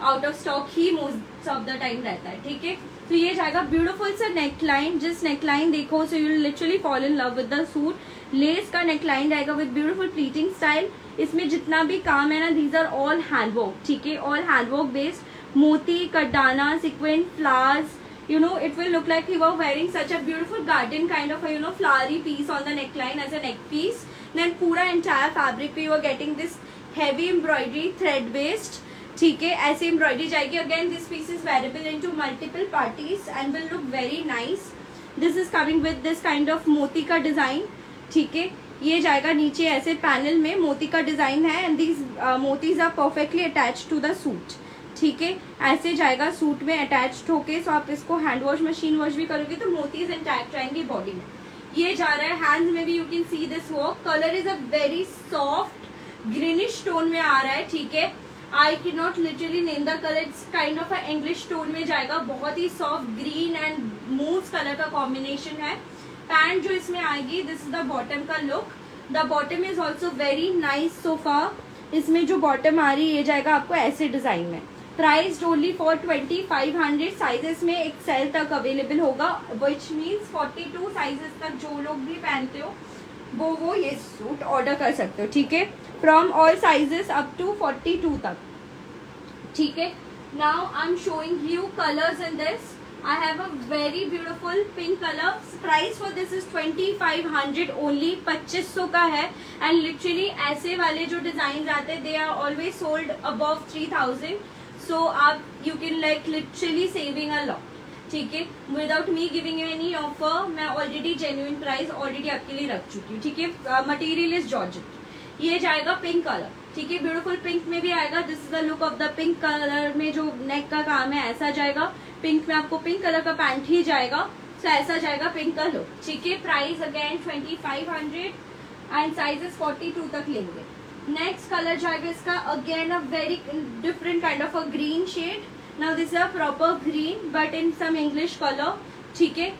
आउट ऑफ़ स्टॉक ही मोस्ट ऑफ़ द टाइम रहता है, ठीक है? तो ये जाएगा ब्यूटीफुल सा नेकलाइन जिस नेकलाइन देखो so you literally fall in love with the suit lace का नेकलाइन रहेगा विद ब्यूटीफुल प्लीटिंग स्टाइल इसमें जितना भी काम है ना दीज आर ऑल हैंडवर्क ठीक है? ऑल हैंडवर्क बेस्ड मोती, कटाना sequined flowers you know it will look like you are wearing such a beautiful garden kind of you know flowery piece on the neckline as a neck piece then पूरा entire fabric पे you are getting this heavy embroidery thread based ठीक है? ऐसे embroidery जाएगी. Again this piece is wearable in to multiple parties and will look very nice this is coming with this kind of मोती का design ठीक है, ये जाएगा नीचे ऐसे पैनल में, मोती का डिज़ाइन है and these motis are perfectly attach to the suit ठीक है, ऐसे जाएगा सूट में अटैच होके सो आप इसको हैंड वॉश मशीन वॉश भी करोगे तो मोतीज अटैच रहेंगे बॉडी में. ये जा रहा है हैंड्स में भी you can see this work colour is a very soft greenish tone में आ रहा है, ठीक है. I can not literally name the colour it's kind of English tone में जाएगा. बहुत ही soft green and mauve colour का कॉम्बिनेशन है. पैंट जो इसमें आएगी दिस इज़ द बॉटम का look the bottom is also very nice sofa इसमें जो बॉटम आ रही है, ये जाएगा आपको ऐसे डिज़ाइन में. Price only for twenty five hundred sizes में एक सेल तक अवेलेबल होगा which means forty two sizes तक जो लोग भी पहनते हो, वो वो ये सूट ऑर्डर कर सकते हो, ठीक है? From all sizes up to forty two तक. ठीक है? Now I am showing you colours in this I have a very beautiful pink color. Price for this is 2500 only. 2500 का है and literally ऐसे वाले जो डिज़ाइन आते हैं they are always sold above 3000. So आप you can like literally saving a lot. ठीक है without me giving you any offer मैं ऑलरेडी जेन्यून प्राइस ऑलरेडी आपके लिए रख चुकी हूँ ठीक है मटेरियल इज़ जॉर्जेट ये जाएगा पिंक कलर ठीक है ब्यूटीफुल पिंक में भी आएगा। This is the look of the pink colour में जो नेक का काम है ऐसा जाएगा। पिंक में आपको पिंक कलर का पैंट ही जाएगा। सो so, ऐसा जाएगा पिंक का लुक ठीक है? Price again twenty five hundred and sizes forty two तक लेंगे। नेक्स्ट कलर जाएगा इसका again a very different kind of a green shade now this a proper green but in some English colour ठीक है?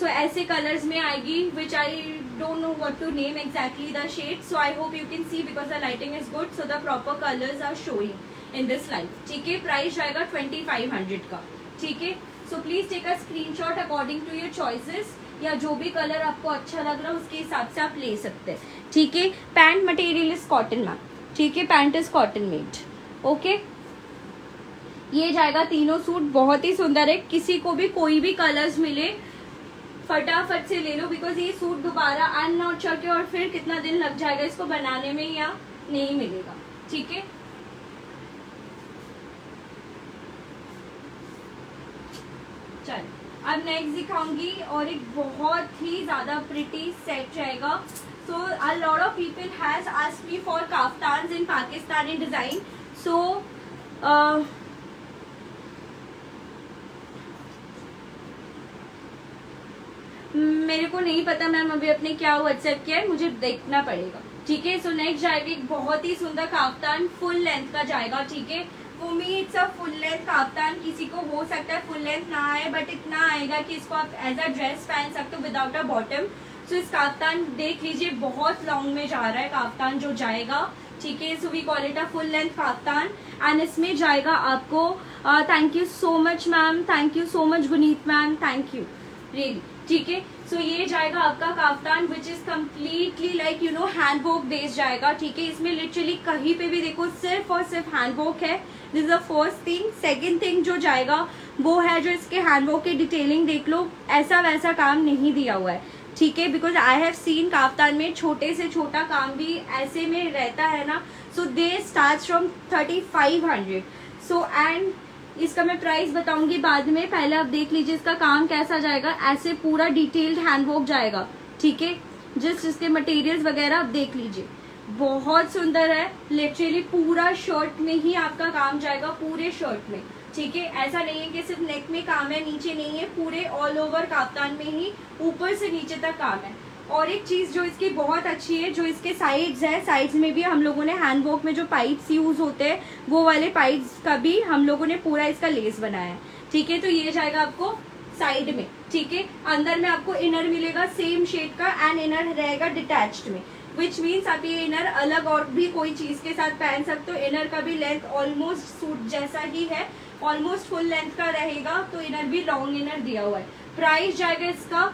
सो ऐसे colours में आएगी which I don't know what to name exactly the shade so I hope you can see because the lighting is good so the proper colours are showing in this light ठीक है? Price जाएगा twenty five hundred का। ठीक है? So please take a screenshot according to your choices या जो भी colour आपको अच्छा लग रहा है, उसके हिसाब से आप ले सकते हैं। ठीक है? Pant material is cotton ma'am ठीक है? Pant is cotton made okay ये जाएगा तीनों सूट बहुत ही सुंदर है। किसी को भी कोई भी कलर्स मिले फटाफट से ले लो बिकॉज़ ये सूट दोबारा आई नॉट श्योर और फिर कितना दिन लग जाएगा इसको बनाने में या नहीं मिलेगा, ठीक है? चल, अब नेक्स्ट दिखाऊँगी और एक बहुत ही ज़्यादा प्रिटी सेट रहेगा। So a lot of people has asked me for kaftan in Pakistani design so मेरे को नहीं पता मैम, अभी अपने क्या व्हाट्सएप किया है, मुझे देखना पड़ेगा। ठीक है सो नेक्स्ट जाएगा एक बहुत ही सुंदर काफ्तान फुल लेंथ का जाएगा, ठीक है? For me it's a full length kaftan, किसी को हो सकता है फुल लेंथ ना आए बट इतना आएगा कि इसको आप एज अ ड्रेस पहन सकते हो विदाउट अ बॉटम सो इस काफ्तान देख लीजिए, बहुत लॉन्ग में जा रहा है काफ्तान जो जाएगा, ठीक है? So we call it a full length kaftan. And इसमें जाएगा आपको thank you so much ma'am thank you so much Guneet ma'am thank you really ठीक है? सो ये जाएगा आपका kaftan which is completely like you know hand work based जाएगा, ठीक है? इसमें लिटरली कहीं पे भी देखो, सिर्फ़ और सिर्फ़ हैंड है। This the first thing second thing जो जाएगा, वो है जो इसके हैंड वर्क की डिटेलिंग देख लो। ऐसा वैसा काम नहीं दिया हुआ है, ठीक है? Because I have seen kaftan में छोटे से छोटा काम भी ऐसे में रहता है ना। So they start from thirty five hundred so and इसका मैं प्राइस बताऊँगी बाद में। पहले आप देख लीजिए इसका काम कैसा जाएगा। ऐसे पूरा डिटेल्ड हैंडवर्क जाएगा। ठीक है? जिस जिसके मटेरियल्स वगैरह आप देख लीजिए। बहुत सुंदर है। लिटरली पूरा शर्ट में ही आपका काम जाएगा, पूरे शर्ट में। ठीक है? ऐसा नहीं है कि सिर्फ़ नेक में काम है, नीचे नहीं है, पूरे ऑल ओवर काप्तान में ही, ऊपर से नीचे तक काम है। और एक चीज़ जो इसकी बहुत अच्छी है, जो इसके साइड्स है साइड्स में भी हम लोगों ने हैंडवर्क में जो पाइप्स यूज़ होते हैं, वो वाले पाइप्स का भी हम लोगों ने पूरा इसका लेस बनाया है। ठीक है? तो ये जाएगा आपको साइड में। ठीक है? अंदर में आपको इनर मिलेगा सेम शेड का एंड इनर रहेगा डिटैच्ड में। विच मीन्स आप ये इनर अलग और भी कोई चीज़ के साथ पहन सकते हो। इनर का भी लेंथ ऑलमोस्ट सूट जैसा ही है। ऑलमोस्ट फुल लेंथ का रहेगा तो इनर भी लॉन्ग इनर दिया हुआ है। प्राइस जाएगा इसका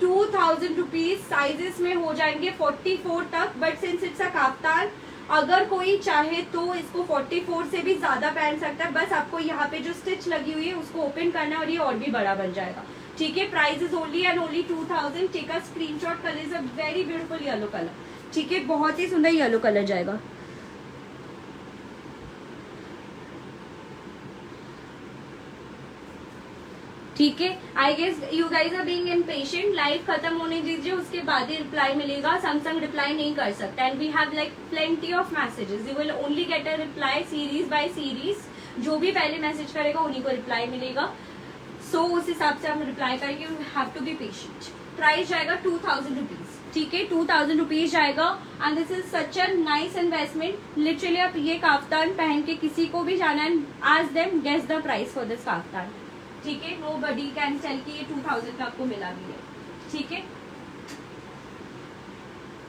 टू थाउज़ेंड रुपीज़ साइजेस में हो जाएँगे फोर्टी फोर तक but since it's a kaftan अगर कोई चाहे तो इसको 44 से भी ज़्यादा पहन सकता है। बस आपको यहाँ पे जो स्टिच लगी हुई है, उसको ओपन करना है और ये और भी बड़ा बन जाएगा। ठीक है price is only and only two thousand take a screenshot colour is a very beautiful yellow colour ठीक है, बहुत ही सुंदर येलो कलर जाएगा। ठीक है? I guess you guys are being impatient live खत्म होने दीजिए उसके बाद ही रिप्लाई मिलेगा। सैमसंग रिप्लाई नहीं कर सकता। And we have like plenty of messages you will only get a reply series by series जो भी पहले मैसेज करेगा उन्हीं को रिप्लाई मिलेगा। सो so, उस हिसाब से हम रिप्लाई करेंगे। You have to be patient price जाएगा टू थाउज़ेंड रुपीज़ ठीक है? टू थाउज़ेंड रुपीज़ जाएगा। And this is such a nice investment literally आप ये काफ्तान पहन के किसी को भी जाना है। आज them guess the price for this kaftan. ठीक है? नो बडी कैन टेल की ये टू थाउज़ेंड का आपको मिला भी है। ठीक है?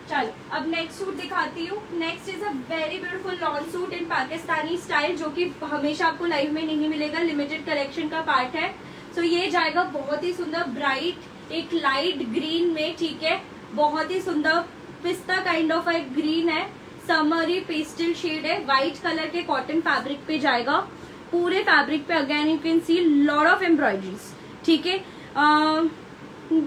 चलो, अब नेक्स्ट सूट दिखाती हूँ। Next is a very beautiful long suit in Pakistani style जो कि हमेशा आपको लाइफ में नहीं मिलेगा। लिमिटेड कलेक्शन का पार्ट है। सो so, ये जाएगा बहुत ही सुंदर ब्राइट एक लाइट ग्रीन में, ठीक है? बहुत ही सुंदर पिस्ता काइंड ऑफ़ एक ग्रीन है। समरी पेस्टल शेड है। व्हाइट कलर के कॉटन फैब्रिक पे जाएगा। पूरे फैब्रिक पे again you can see load of embroideries ठीक है?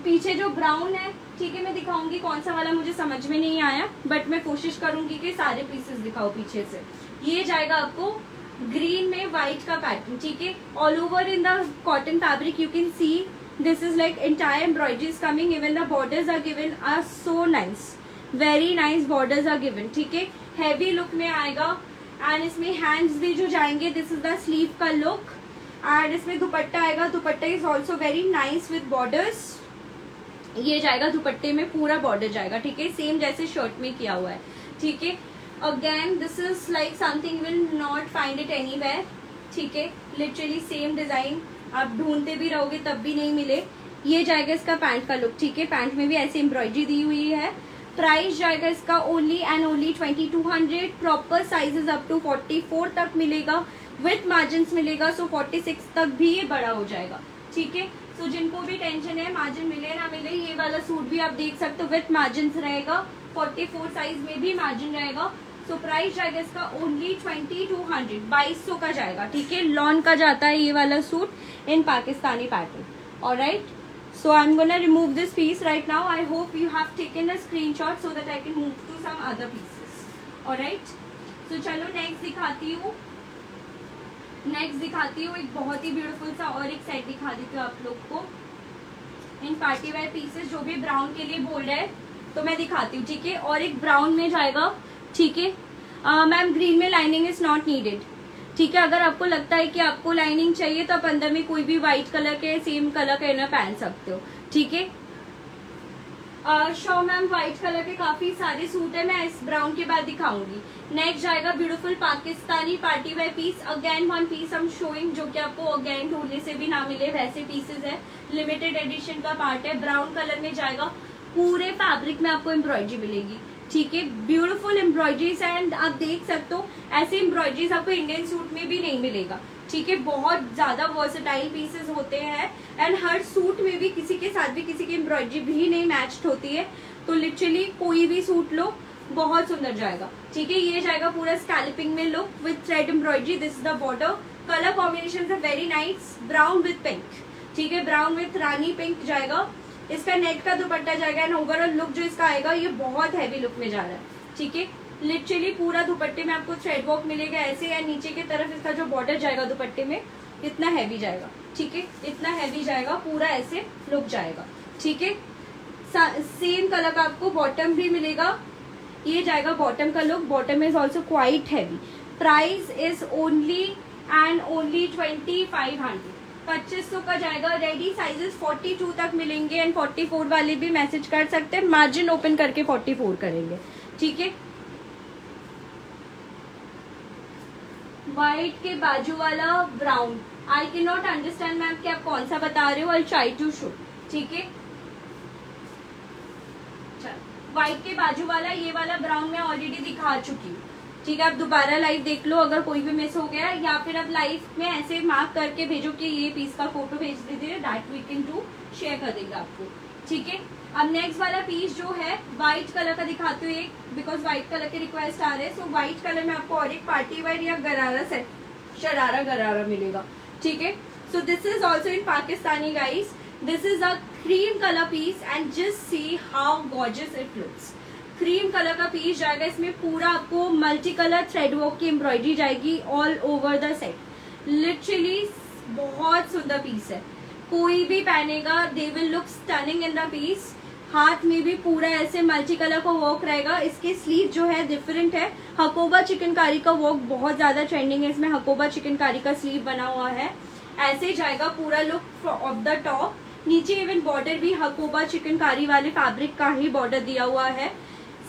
पीछे जो ब्राउन है, ठीक है, मैं दिखाऊँगी कौन सा वाला मुझे समझ में नहीं आया बट मैं कोशिश करूँगी कि सारे पीसेस दिखाओ पीछे से। ये जाएगा आपको ग्रीन में व्हाइट का पैटर्न ठीक है? All over in the cotton fabric you can see this is like entire embroideries coming even the borders are given are so nice very nice borders are given ठीक है? Heavy look में आएगा and इसमें hands भी जो जाएँगे this is the sleeve का look and इसमें दुपट्टा आएगा. Dupatta is also very nice with borders ये जाएगा दुपट्टे में, पूरा बॉर्डर जाएगा, ठीक है? सेम जैसे शर्ट में किया हुआ है, ठीक है? Again this is like something will not find it any ठीक है? लिटरली सेम डिज़ाइन आप ढूंढते भी रहोगे, तब भी नहीं मिले. ये जाएगा इसका पैंट का लुक ठीक है? पैंट में भी ऐसी एम्ब्रॉयडरी दी हुई है. प्राइस जाएगा इसका only and only twenty two hundred proper sizes up to forty four तक मिलेगा. विथ मार्जिन मिलेगा सो फोर्टी सिक्स तक भी ये बड़ा हो जाएगा। ठीक है? सो जिनको भी टेंशन है मार्जिन मिले ना मिले, ये वाला सूट भी आप देख सकते हो विथ मार्जिन रहेगा। फोर्टी फोर साइज़ में भी मार्जिन रहेगा। सो प्राइस जाएगा इसका ओनली ट्वेंटी टू हंड्रेड बाईस सौ का जाएगा, ठीक है? लॉन का जाता है ये वाला सूट इन पाकिस्तानी पैटर्न और right So, I'm gonna remove this piece right now. I hope you have taken a screenshot so that I can move to some other pieces. Alright. So, चलो next दिखाती हूँ next दिखाती हूँ एक बहुत ही beautiful सा और एक सेट दिखा देती हूँ आप लोग को इन पार्टी वेयर पीसेस जो भी ब्राउन के लिए बोल रहे हैं तो मैं दिखाती हूँ, ठीक है और एक ब्राउन में जाएगा, ठीक है मैम ग्रीन में लाइनिंग इज़ नॉट नीडेड ठीक है, अगर आपको लगता है कि आपको लाइनिंग चाहिए तो आप अंदर में कोई भी व्हाइट कलर के सेम कलर का इनर पहन सकते हो, ठीक है? शो मैम व्हाइट कलर के काफ़ी सारे सूट है, मैं इस ब्राउन के बाद दिखाऊँगी। नेक्स्ट जाएगा beautiful Pakistani party wear piece again one piece हम शोइंग जो कि आपको अगेन ढूँढने से भी ना मिले, वैसे पीसेस है। लिमिटेड एडिशन का पार्ट है ब्राउन कलर में जाएगा, पूरे फैब्रिक में आपको एम्ब्रॉयडरी मिलेगी। ठीक है? ब्यूटीफुल एम्ब्रॉयडरीज एंड आप देख सकते हो, ऐसे एम्ब्रॉयडरीज आपको इंडियन सूट में भी नहीं मिलेगा। ठीक है? बहुत ज़्यादा वर्सेटाइल पीसेस होते हैं एंड हर सूट में भी किसी के साथ भी किसी की एम्ब्रॉयडरी भी नहीं मैच्ड होती है। तो लिटरली कोई भी सूट लो, बहुत सुंदर जाएगा। ठीक है? ये जाएगा पूरा स्कैल्पिंग में look with thread embroidery this is the border colour combination very nice brown with pink ठीक है? ब्राउन विथ रानी पिंक जाएगा। इसका नेट का दुपट्टा जाएगा एंड ओवरऑल लुक जो इसका आएगा, ये बहुत हैवी लुक में जा रहा है। ठीक है? लिटरली पूरा दुपट्टे में आपको थ्रेड वर्क मिलेगा ऐसे, या नीचे की तरफ़ इसका जो बॉर्डर जाएगा दुपट्टे में, इतना हैवी जाएगा। ठीक है? इतना हैवी जाएगा, पूरा ऐसे लुक जाएगा। ठीक है? सेम कलर का आपको बॉटम भी मिलेगा। ये जाएगा बॉटम का look bottom is also quite heavy price is only and only twenty five hundred पच्चीस सौ का जाएगा रेडी साइजेस 42 तक मिलेंगे एंड 44 वाले भी मैसेज कर सकते हैं। मार्जिन ओपन करके 44 करेंगे। ठीक है? व्हाइट के बाजू वाला ब्राउन आई के नॉट अंडरस्टैंड मैम कि आप कौन सा बता रहे हो। आई ट्राई टू शो ठीक है? व्हाइट के बाजू वाला, ये वाला ब्राउन मैं ऑलरेडी दिखा चुकी हूँ। ठीक है, आप दोबारा लाइव देख लो, अगर कोई भी मिस हो गया, या फिर आप लाइव में ऐसे मार्क करके भेजो कि ये पीस का फ़ोटो भेज दीजिए that we can do share कर देंगे आपको। ठीक है? अब नेक्स्ट वाला पीस जो है व्हाइट कलर का दिखाती हूँ एक बिकॉज़ व्हाइट कलर के रिक्वेस्ट आ रहे हैं सो व्हाइट कलर में आपको और एक पार्टी वेयर या गरारा सेट शरारा गरारा मिलेगा। ठीक है? So this is also in Pakistani guys this is a cream colour piece and just see how gorgeous it looks cream colour का पीस जाएगा, इसमें पूरा आपको मल्टी कलर थ्रेड वर्क की एम्ब्रॉयडरी जाएगी all over the set literally बहुत सुंदर piece है। कोई भी पहनेगा they will look stunning in the piece हाथ में भी पूरा ऐसे मल्टी कलर का वर्क रहेगा। इसके स्लीव जो है डिफरेंट है। हकोबा चिकनकारी का वर्क बहुत ज़्यादा ट्रेंडिंग है। इसमें हकोबा चिकनकारी का स्लीव बना हुआ है। ऐसे जाएगा पूरा लुक ऑफ़ द टॉप नीचे इवन बॉर्डर भी हकोबा चिकनकारी वाले फैब्रिक का ही बॉर्डर दिया हुआ है।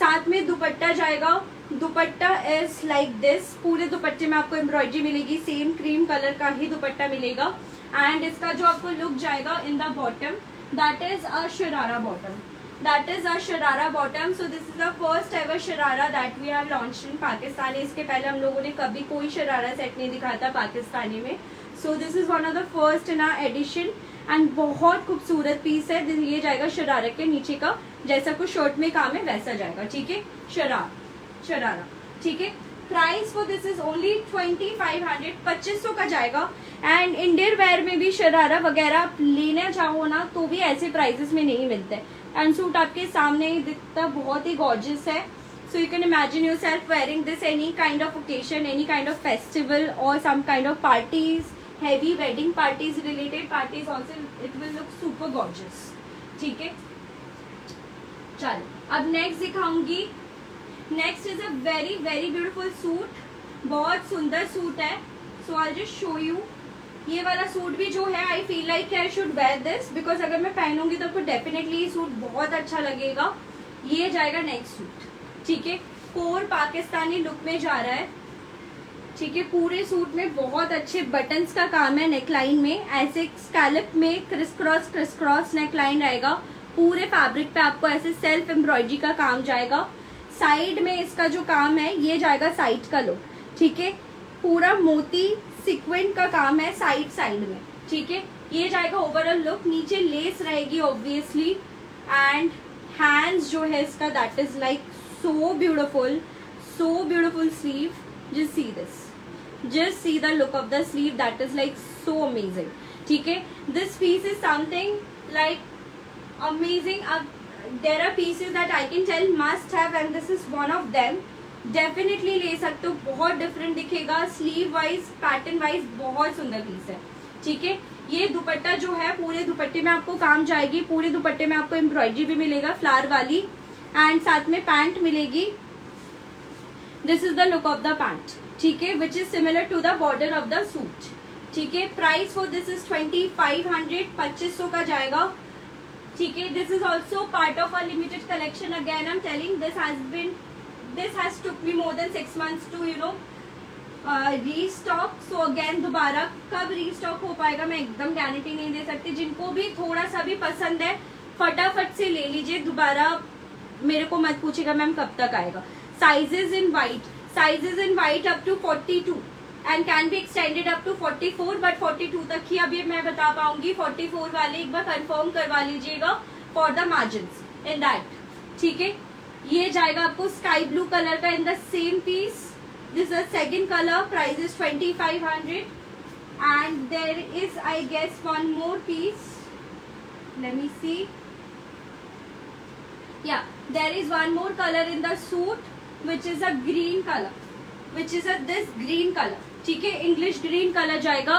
साथ में दुपट्टा जाएगा। दुपट्टा इज़ लाइक दिस पूरे दुपट्टे में आपको एम्ब्रॉयडरी मिलेगी। सेम क्रीम कलर का ही दुपट्टा मिलेगा। एंड इसका जो आपको लुक जाएगा in the bottom that is a sharara bottom that is our sharara bottom. So this is the first ever sharara that we have launched in pakistan. इसके पहले हम लोगों ने कभी कोई शरारा सेट नहीं दिखाया था पाकिस्तानी में. So this is one of the first in our edition and बहुत खूबसूरत पीस है। ये जाएगा शरारा के नीचे का। जैसा कुछ शर्ट में काम है, वैसा जाएगा, ठीक है? शरार शरारा, ठीक है? Price for this is only twenty five hundred पच्चीस सौ का जाएगा। एंड इंडियन वेयर में भी शरारा वगैरह आप लेना चाहो ना तो भी ऐसे प्राइसेस में नहीं मिलते। एंड सूट आपके सामने ही दिखता, बहुत ही गॉर्जियस है। So you can imagine yourself wearing this any kind of occasion any kind of festival और some kind of parties heavy wedding parties related parties also it will look super gorgeous ठीक है? चलो, अब next दिखाऊँगी। Next is a very very beautiful suit बहुत सुंदर suit है। So I just show you ये वाला सूट भी जो है I feel like I should wear this because अगर मैं पहनूँगी तो आपको डेफिनेटली ये सूट बहुत अच्छा लगेगा। ये जाएगा नेक्स्ट सूट ठीक है? कोर पाकिस्तानी लुक में जा रहा है। ठीक है? पूरे सूट में बहुत अच्छे बटन्स का काम है नेकलाइन में। ऐसे स्कैलप में criss cross criss cross neckline आएगा पूरे फैब्रिक पे आपको ऐसे सेल्फ एम्ब्रॉयडरी का काम जाएगा। साइड में इसका जो काम है, ये जाएगा साइड का लुक ठीक है? पूरा मोती सिक्वेंट का काम है साइड साइड में, ठीक है? ये जाएगा ओवरऑल लुक नीचे लेस रहेगी ऑब्वियसली एंड हैंड्स जो है इसका that is like so beautiful so beautiful sleeve just see this just see the look of the sleeve that is like so amazing ठीक है? This piece is something like amazing there are pieces that I can tell must have and this is one of them definitely ले सकते हो, बहुत different दिखेगा। Sleeve wise pattern wise बहुत सुंदर piece है। ठीक है? ये दुपट्टा जो है, पूरे दुपट्टे में आपको काम जाएगी। पूरे दुपट्टे में आपको एम्ब्रॉयडरी भी मिलेगा फ्लावर वाली। एंड साथ में पैंट मिलेगी। This is the look of the pant ठीक है? Which is similar to the border of the suit ठीक है? Price for this is twenty five hundred पच्चीस सौ का जाएगा। ठीक है this is also part of a limited collection again I am telling this has been this has took me more than six months to, you know restock so again दोबारा कब restock हो पाएगा, मैं एकदम गारंटी नहीं दे सकती। जिनको भी थोड़ा सा भी पसंद है, फटाफट से ले लीजिए। दोबारा मेरे को मत पूछेगा मैम, कब तक आएगा। Sizes in white sizes in white up to 42 and can be extended up to 44 but 42 तक ही अभी मैं बता पाऊँगी। 44 वाले एक बार कंफर्म करवा लीजिएगा for the margin in that ठीक है? ये जाएगा आपको स्काई ब्लू कलर का in the same piece this is second colour price is twenty five hundred and there is I guess one more piece let me see yeah, there is one more color in the suit, which is a green color which is a, this green color ठीक है English green colour जाएगा।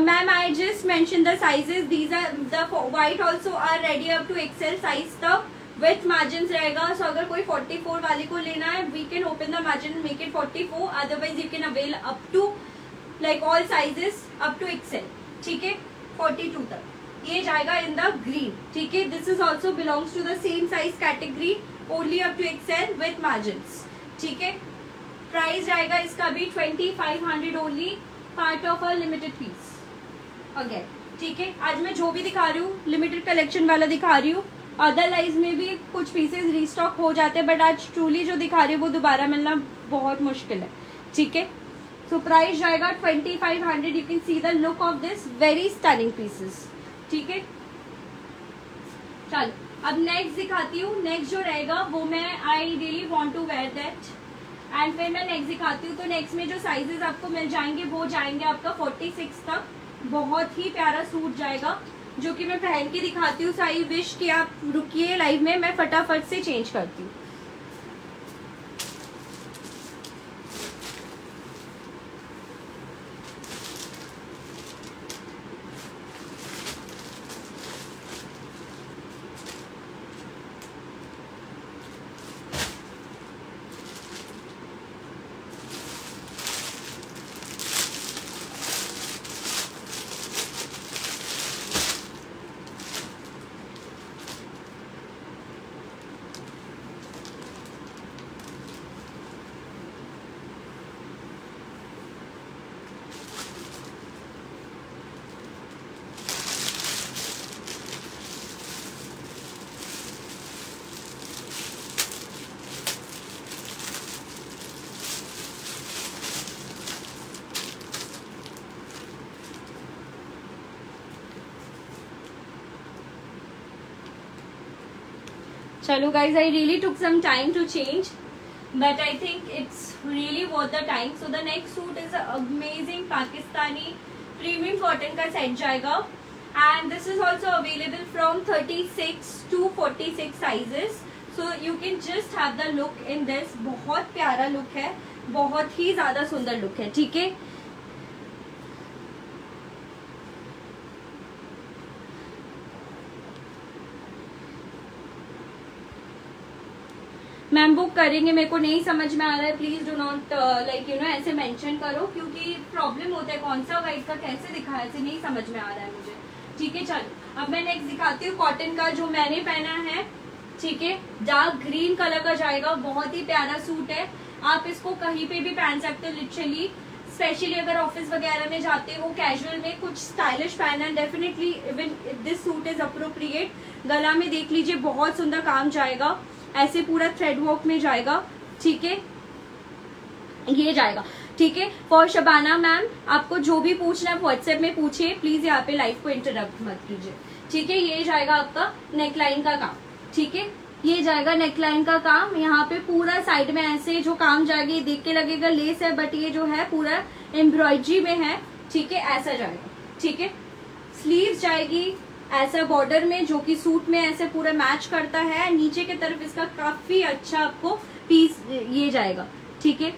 Ma'am I just mention the sizes these are the white also are ready up to XL size तक. With margin रहेगा so अगर कोई 44 वाले को लेना है we can open the margin make it forty four otherwise you can avail up to like all sizes up to XL ठीक है? 42 तक. ये जाएगा इन द ग्रीन ठीक है? This is also belongs to the same size category only up to XL with margin ठीक है? Price जाएगा इसका भी twenty five hundred only part of a limited piece again ठीक है? आज मैं जो भी दिखा रही हूँ लिमिटेड कलेक्शन वाला दिखा रही हूँ अदरवाइज़ में भी कुछ पीसेस रिस्टॉक हो जाते हैं बट आज ट्रूली जो दिखा रही हूँ, वो दोबारा मिलना बहुत मुश्किल है। ठीक है? सो प्राइस जाएगा twenty five hundred you can see the look of this very stunning pieces ठीक है? चल, अब नेक्स्ट दिखाती हूँ। नेक्स्ट जो रहेगा, वो मैं I really want to wear that and फिर मैं नेक्स्ट दिखाती हूँ तो नेक्स्ट में जो साइजेस आपको मिल जाएँगे, वो जाएँगे आपका फोर्टी सिक्स तक। बहुत ही प्यारा सूट जाएगा, जो कि मैं पहन के दिखाती हूँ साई विश कि आप रुकिए लाइव में, मैं फटाफट से चेंज करती हूँ। चलो guys I really took some time to change but I think it's really worth the time so the next suit is amazing Pakistani premium cotton का सेट जाएगा and this is also available from thirty six to forty six sizes so you can just have the look in this बहुत प्यारा look है. बहुत ही ज़्यादा सुंदर look है, ठीक है मैम बुक करेंगे, मेरे को नहीं समझ में आ रहा है please do not like you know ऐसे मेंशन करो, क्योंकि प्रॉब्लम होता है कौन सा गाइड का, कैसे दिखा है ऐसे नहीं समझ में आ रहा है मुझे। ठीक है, चलो। अब मैं नेक्स्ट दिखाती हूँ कॉटन का, जो मैंने पहना है। ठीक है? डार्क ग्रीन कलर का जाएगा, बहुत ही प्यारा सूट है। आप इसको कहीं पे भी पहन सकते हो लिटरली स्पेशली अगर ऑफ़िस वगैरह में जाते हो कैजुअल में कुछ स्टाइलिश पहना definitely even this suit is appropriate गला में देख लीजिए, बहुत सुंदर काम जाएगा। ऐसे पूरा थ्रेड वर्क में जाएगा, ठीक है? ये जाएगा, ठीक है? फॉर शबाना मैम आपको जो भी पूछना है व्हाट्सएप में पूछिए। प्लीज़ यहाँ पे लाइफ को इंटरप्ट मत कीजिए। ठीक है? ये जाएगा आपका नेकलाइन का काम, ठीक है? ये जाएगा नेकलाइन का काम। यहाँ पे पूरा साइड में ऐसे जो काम जाएगा, देख के लगेगा लेस है बट ये जो है पूरा एम्ब्रॉयडरी में है, ठीक है? ऐसा जाएगा, ठीक है? स्लीव जाएगी ऐसा बॉर्डर में जो कि सूट में ऐसे पूरा मैच करता है नीचे की तरफ़ इसका काफ़ी अच्छा आपको पीस ये जाएगा, ठीक है?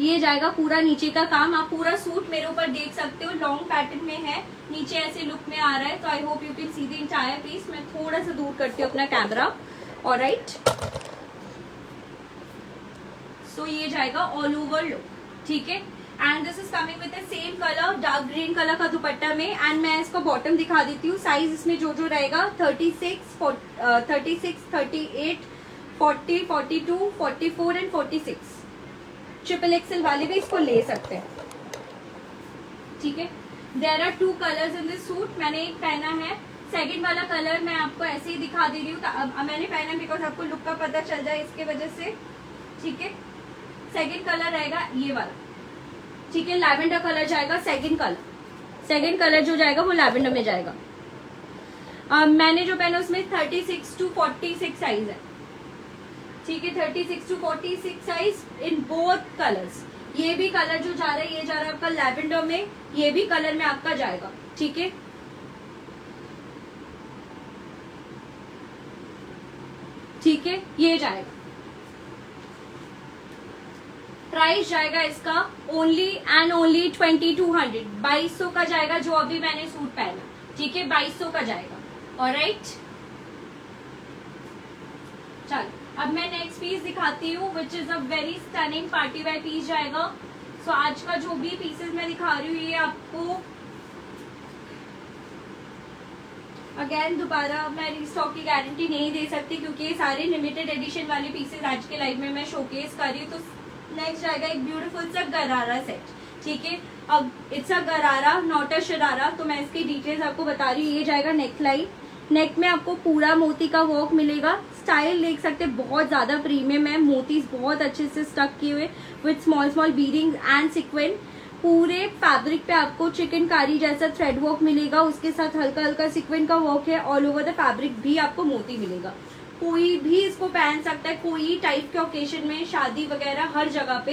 ये जाएगा पूरा नीचे का काम। आप पूरा सूट मेरे ऊपर देख सकते हो लॉन्ग पैटर्न में है, नीचे ऐसे लुक में आ रहा है तो I hope you can see the entire piece मैं थोड़ा सा दूर करती हूँ अपना कैमरा और राइट सो ये जाएगा ऑल ओवर लुक ठीक है? And this is coming with the same colour dark green colour का दुपट्टा में. एंड मैं इसको बॉटम दिखा देती हूँ. साइज़ इसमें जो जो रहेगा thirty six thirty six thirty eight forty forty two forty four and forty six triple XL वाले भी इसको ले सकते हैं. ठीक है? There are two colours in this suit मैंने एक पहना है. सेकंड वाला कलर मैं आपको ऐसे ही दिखा दे रही हूँ. मैंने पहना बिकॉज़ आपको लुक का पता चल जाए इसके वजह से. ठीक है? सेकंड कलर रहेगा ये वाला. ठीक है लैवेंडर कलर जाएगा सेकंड कलर सेकंड कलर जो जाएगा वो लैवेंडर में जाएगा। uh, मैंने जो पहना उसमें thirty six to forty six size है। ठीक है thirty six to forty six size in both colours ये भी कलर जो जा रहा है ये जा रहा है आपका लैवेंडर में ये भी कलर में आपका जाएगा। ठीक है? ठीक है ये जाएगा। प्राइस जाएगा इसका only and only twenty two hundred बाईस सौ का जाएगा जो अभी मैंने सूट पहना। ठीक है? बाईस सौ का जाएगा। और राइट चल अब मैं नेक्स्ट पीस दिखाती हूँ which is a very stunning party wear piece जाएगा। सो so, आज का जो भी पीसेस मैं दिखा रही हूँ ये आपको अगेन दोबारा मैं रिस्टॉक की गारंटी नहीं दे सकती क्योंकि ये सारे लिमिटेड एडिशन वाले पीसेस आज के लाइफ में मैं शोकेस कर रही हूँ। तो नेक्स्ट आएगा एक ब्यूटीफुल सा गरारा सेट ठीक है? अब it's a gharara not a sharara तो मैं इसकी डिटेल्स आपको बता रही हूँ, ये जाएगा नेक लाइन नेक में आपको पूरा मोती का वर्क मिलेगा. स्टाइल देख सकते हैं, बहुत ज़्यादा प्रीमियम है. मोतीज बहुत अच्छे से स्टक किए हुए with small small beading and sequin पूरे फैब्रिक पे आपको चिकन कारी जैसा थ्रेड वर्क मिलेगा. उसके साथ हल्का हल्का सिक्वेंट का वर्क है. ऑल ओवर द फैब्रिक भी आपको मोती मिलेगा. कोई भी इसको पहन सकता है, कोई टाइप के ओकेजन में, शादी वगैरह हर जगह पे।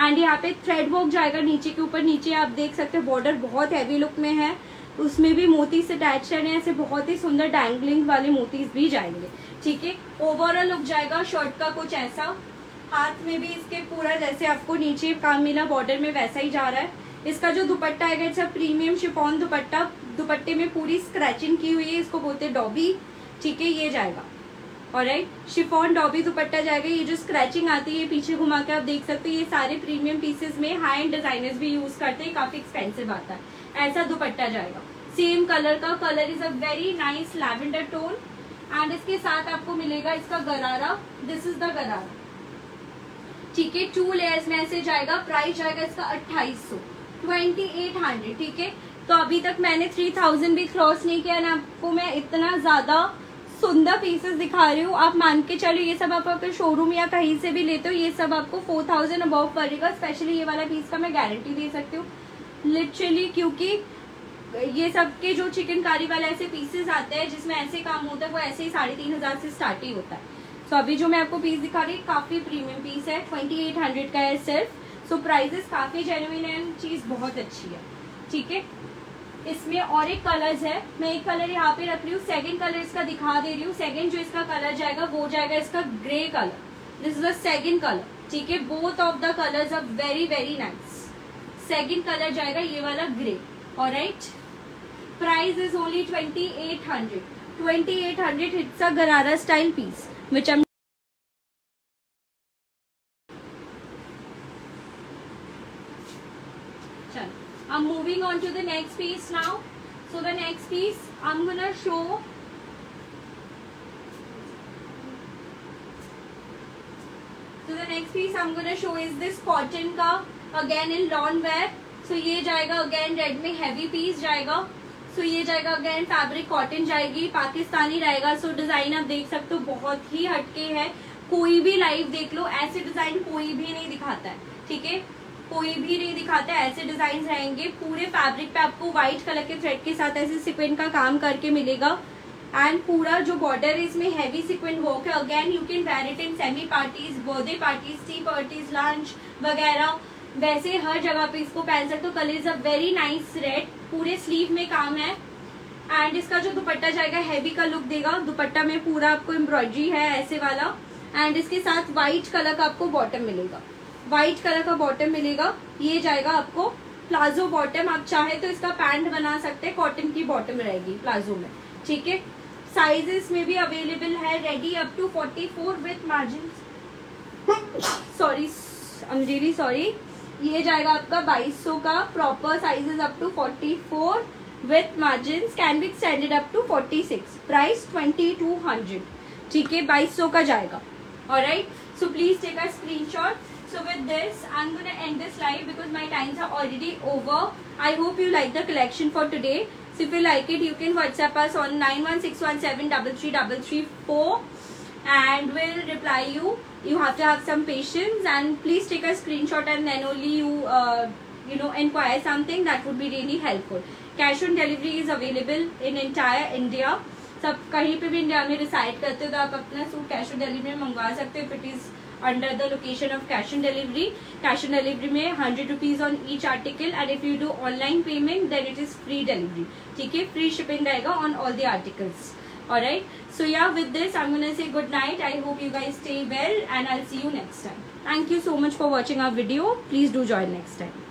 एंड यहाँ पे थ्रेड वर्क जाएगा नीचे के ऊपर। नीचे आप देख सकते हैं बॉर्डर बहुत हैवी लुक में है। उसमें भी मोती से अटैच है, ऐसे बहुत ही सुंदर डैंगलिंग वाले मोतीज भी जाएँगे। ठीक है? ओवरऑल लुक जाएगा शर्ट का कुछ ऐसा। हाथ में भी इसके पूरा, जैसे आपको नीचे काम मिला बॉर्डर में वैसा ही जा रहा है। इसका जो दुपट्टा है इट्स प्रीमियम शिफॉन दुपट्टा। दुपट्टे में पूरी स्क्रैचिंग की हुई है, इसको बोलते डॉबी। ठीक है? ये जाएगा। Alright chiffon dobby dupatta जाएगा, ये जो स्क्रैचिंग आती है पीछे घुमा के आप देख सकते हैं, ये सारे प्रीमियम पीसेस में हाई एंड डिजाइनर्स भी यूज़ करते हैं, काफ़ी एक्सपेंसिव आता है। ऐसा दुपट्टा जाएगा। सेम कलर का colour is a very nice lavender tone and इसके साथ आपको मिलेगा इसका gharara. This is the gharara. ठीक है टू लेयर्स में ऐसे जाएगा प्राइस जाएगा इसका अट्ठाईस सौ। ट्वेंटी एट हंड्रेड ठीक है? तो अभी तक मैंने थ्री थाउज़ेंड भी क्रॉस नहीं किया, ना आपको मैं इतना ज़्यादा सुंदर पीसेस दिखा रही हूँ। आप मान के चलो ये सब आप अपने शोरूम या कहीं से भी लेते हो ये सब आपको फोर थाउज़ेंड अबाव पड़ेगा स्पेशली ये वाला पीस का मैं गारंटी दे सकती हूँ। लिटरली क्योंकि ये सब के जो चिकनकारी वाले ऐसे पीसेस आते हैं जिसमें ऐसे काम होता है वो ऐसे ही साढ़े तीन हज़ार से स्टार्ट ही होता है। सो so, अभी जो मैं आपको पीस दिखा रही काफ़ी प्रीमियम पीस है। ट्वेंटी एट हंड्रेड का है सिर्फ़। सो so, प्राइजेस काफ़ी जेनुइन है। चीज़ बहुत अच्छी है। ठीक है? इसमें और एक कलर्स है। मैं एक कलर यहाँ पे रख रही हूँ। सेकंड कलर इसका दिखा दे रही हूँ। सेकंड जो इसका कलर जाएगा, वो जाएगा इसका grey colour this is the second colour ठीक है? Both of the colours are very very nice second colour जाएगा ये वाला ग्रे और right price is only twenty eight hundred twenty eight hundred it's a gharara style piece which am I'm moving on to the next piece now. So the next piece I'm gonna show So the next piece I'm gonna show is this cotton का again in lawn wear. So ये जाएगा again red में heavy piece जाएगा. So ये जाएगा again fabric cotton जाएगी पाकिस्तानी रहेगा. So design आप देख सकते हो बहुत ही हटके है कोई भी लाइव देख लो ऐसे डिज़ाइन कोई भी नहीं दिखाता है ठीक है कोई भी नहीं दिखाता, ऐसे डिज़ाइन रहेंगे। पूरे फैब्रिक पे आपको व्हाइट कलर के थ्रेड के साथ ऐसे सिक्वेंट का काम करके मिलेगा। एंड पूरा जो बॉर्डर है इसमें हैवी सिक्वेंट वर्क है again you can wear it in semi parties birthday parties tea parties lunch वगैरह। वैसे हर जगह पे इसको पहन सकते हो। Colour is a very nice red पूरे स्लीव में काम है। एंड इसका जो दुपट्टा जाएगा हैवी का लुक देगा। दुपट्टा में पूरा आपको एम्ब्रॉयडरी है, ऐसे वाला। एंड इसके साथ व्हाइट कलर का आपको बॉटम मिलेगा। व्हाइट कलर का बॉटम मिलेगा, ये जाएगा आपको प्लाजो बॉटम आप चाहे तो इसका पैंट बना सकते हैं कॉटन की बॉटम रहेगी प्लाजो में, ठीक है? साइजेस में भी अवेलेबल है ready up to 44 with margin sorry really sorry ये जाएगा आपका 2200 का proper sizes up to 44 with margin can be extended up to 46 price 2200 ठीक है 2200 का जाएगा. Alright so please take a screenshot So with this, I'm going to end this live because my times are already over. I hope you like the collection for today. So if you like it, you can WhatsApp us on 916173334 and we'll reply you. You have to have some patience and please take a screenshot and then only you, uh, you know, inquire something that would be really helpful. Cash on delivery is available in entire India. सब कहीं पे भी India में reside करते हो तो आप अपना सूट कैश ऑन डिलीवरी में मंगवा सकते हो if it is under the location of cash on delivery cash on delivery में hundred rupees on each article and if you do online payment then it is free delivery ठीक है free shipping रहेगा on all the articles alright so yeah with this i'm gonna say good night i hope you guys stay well and i'll see you next time thank you so much for watching our video please do join next time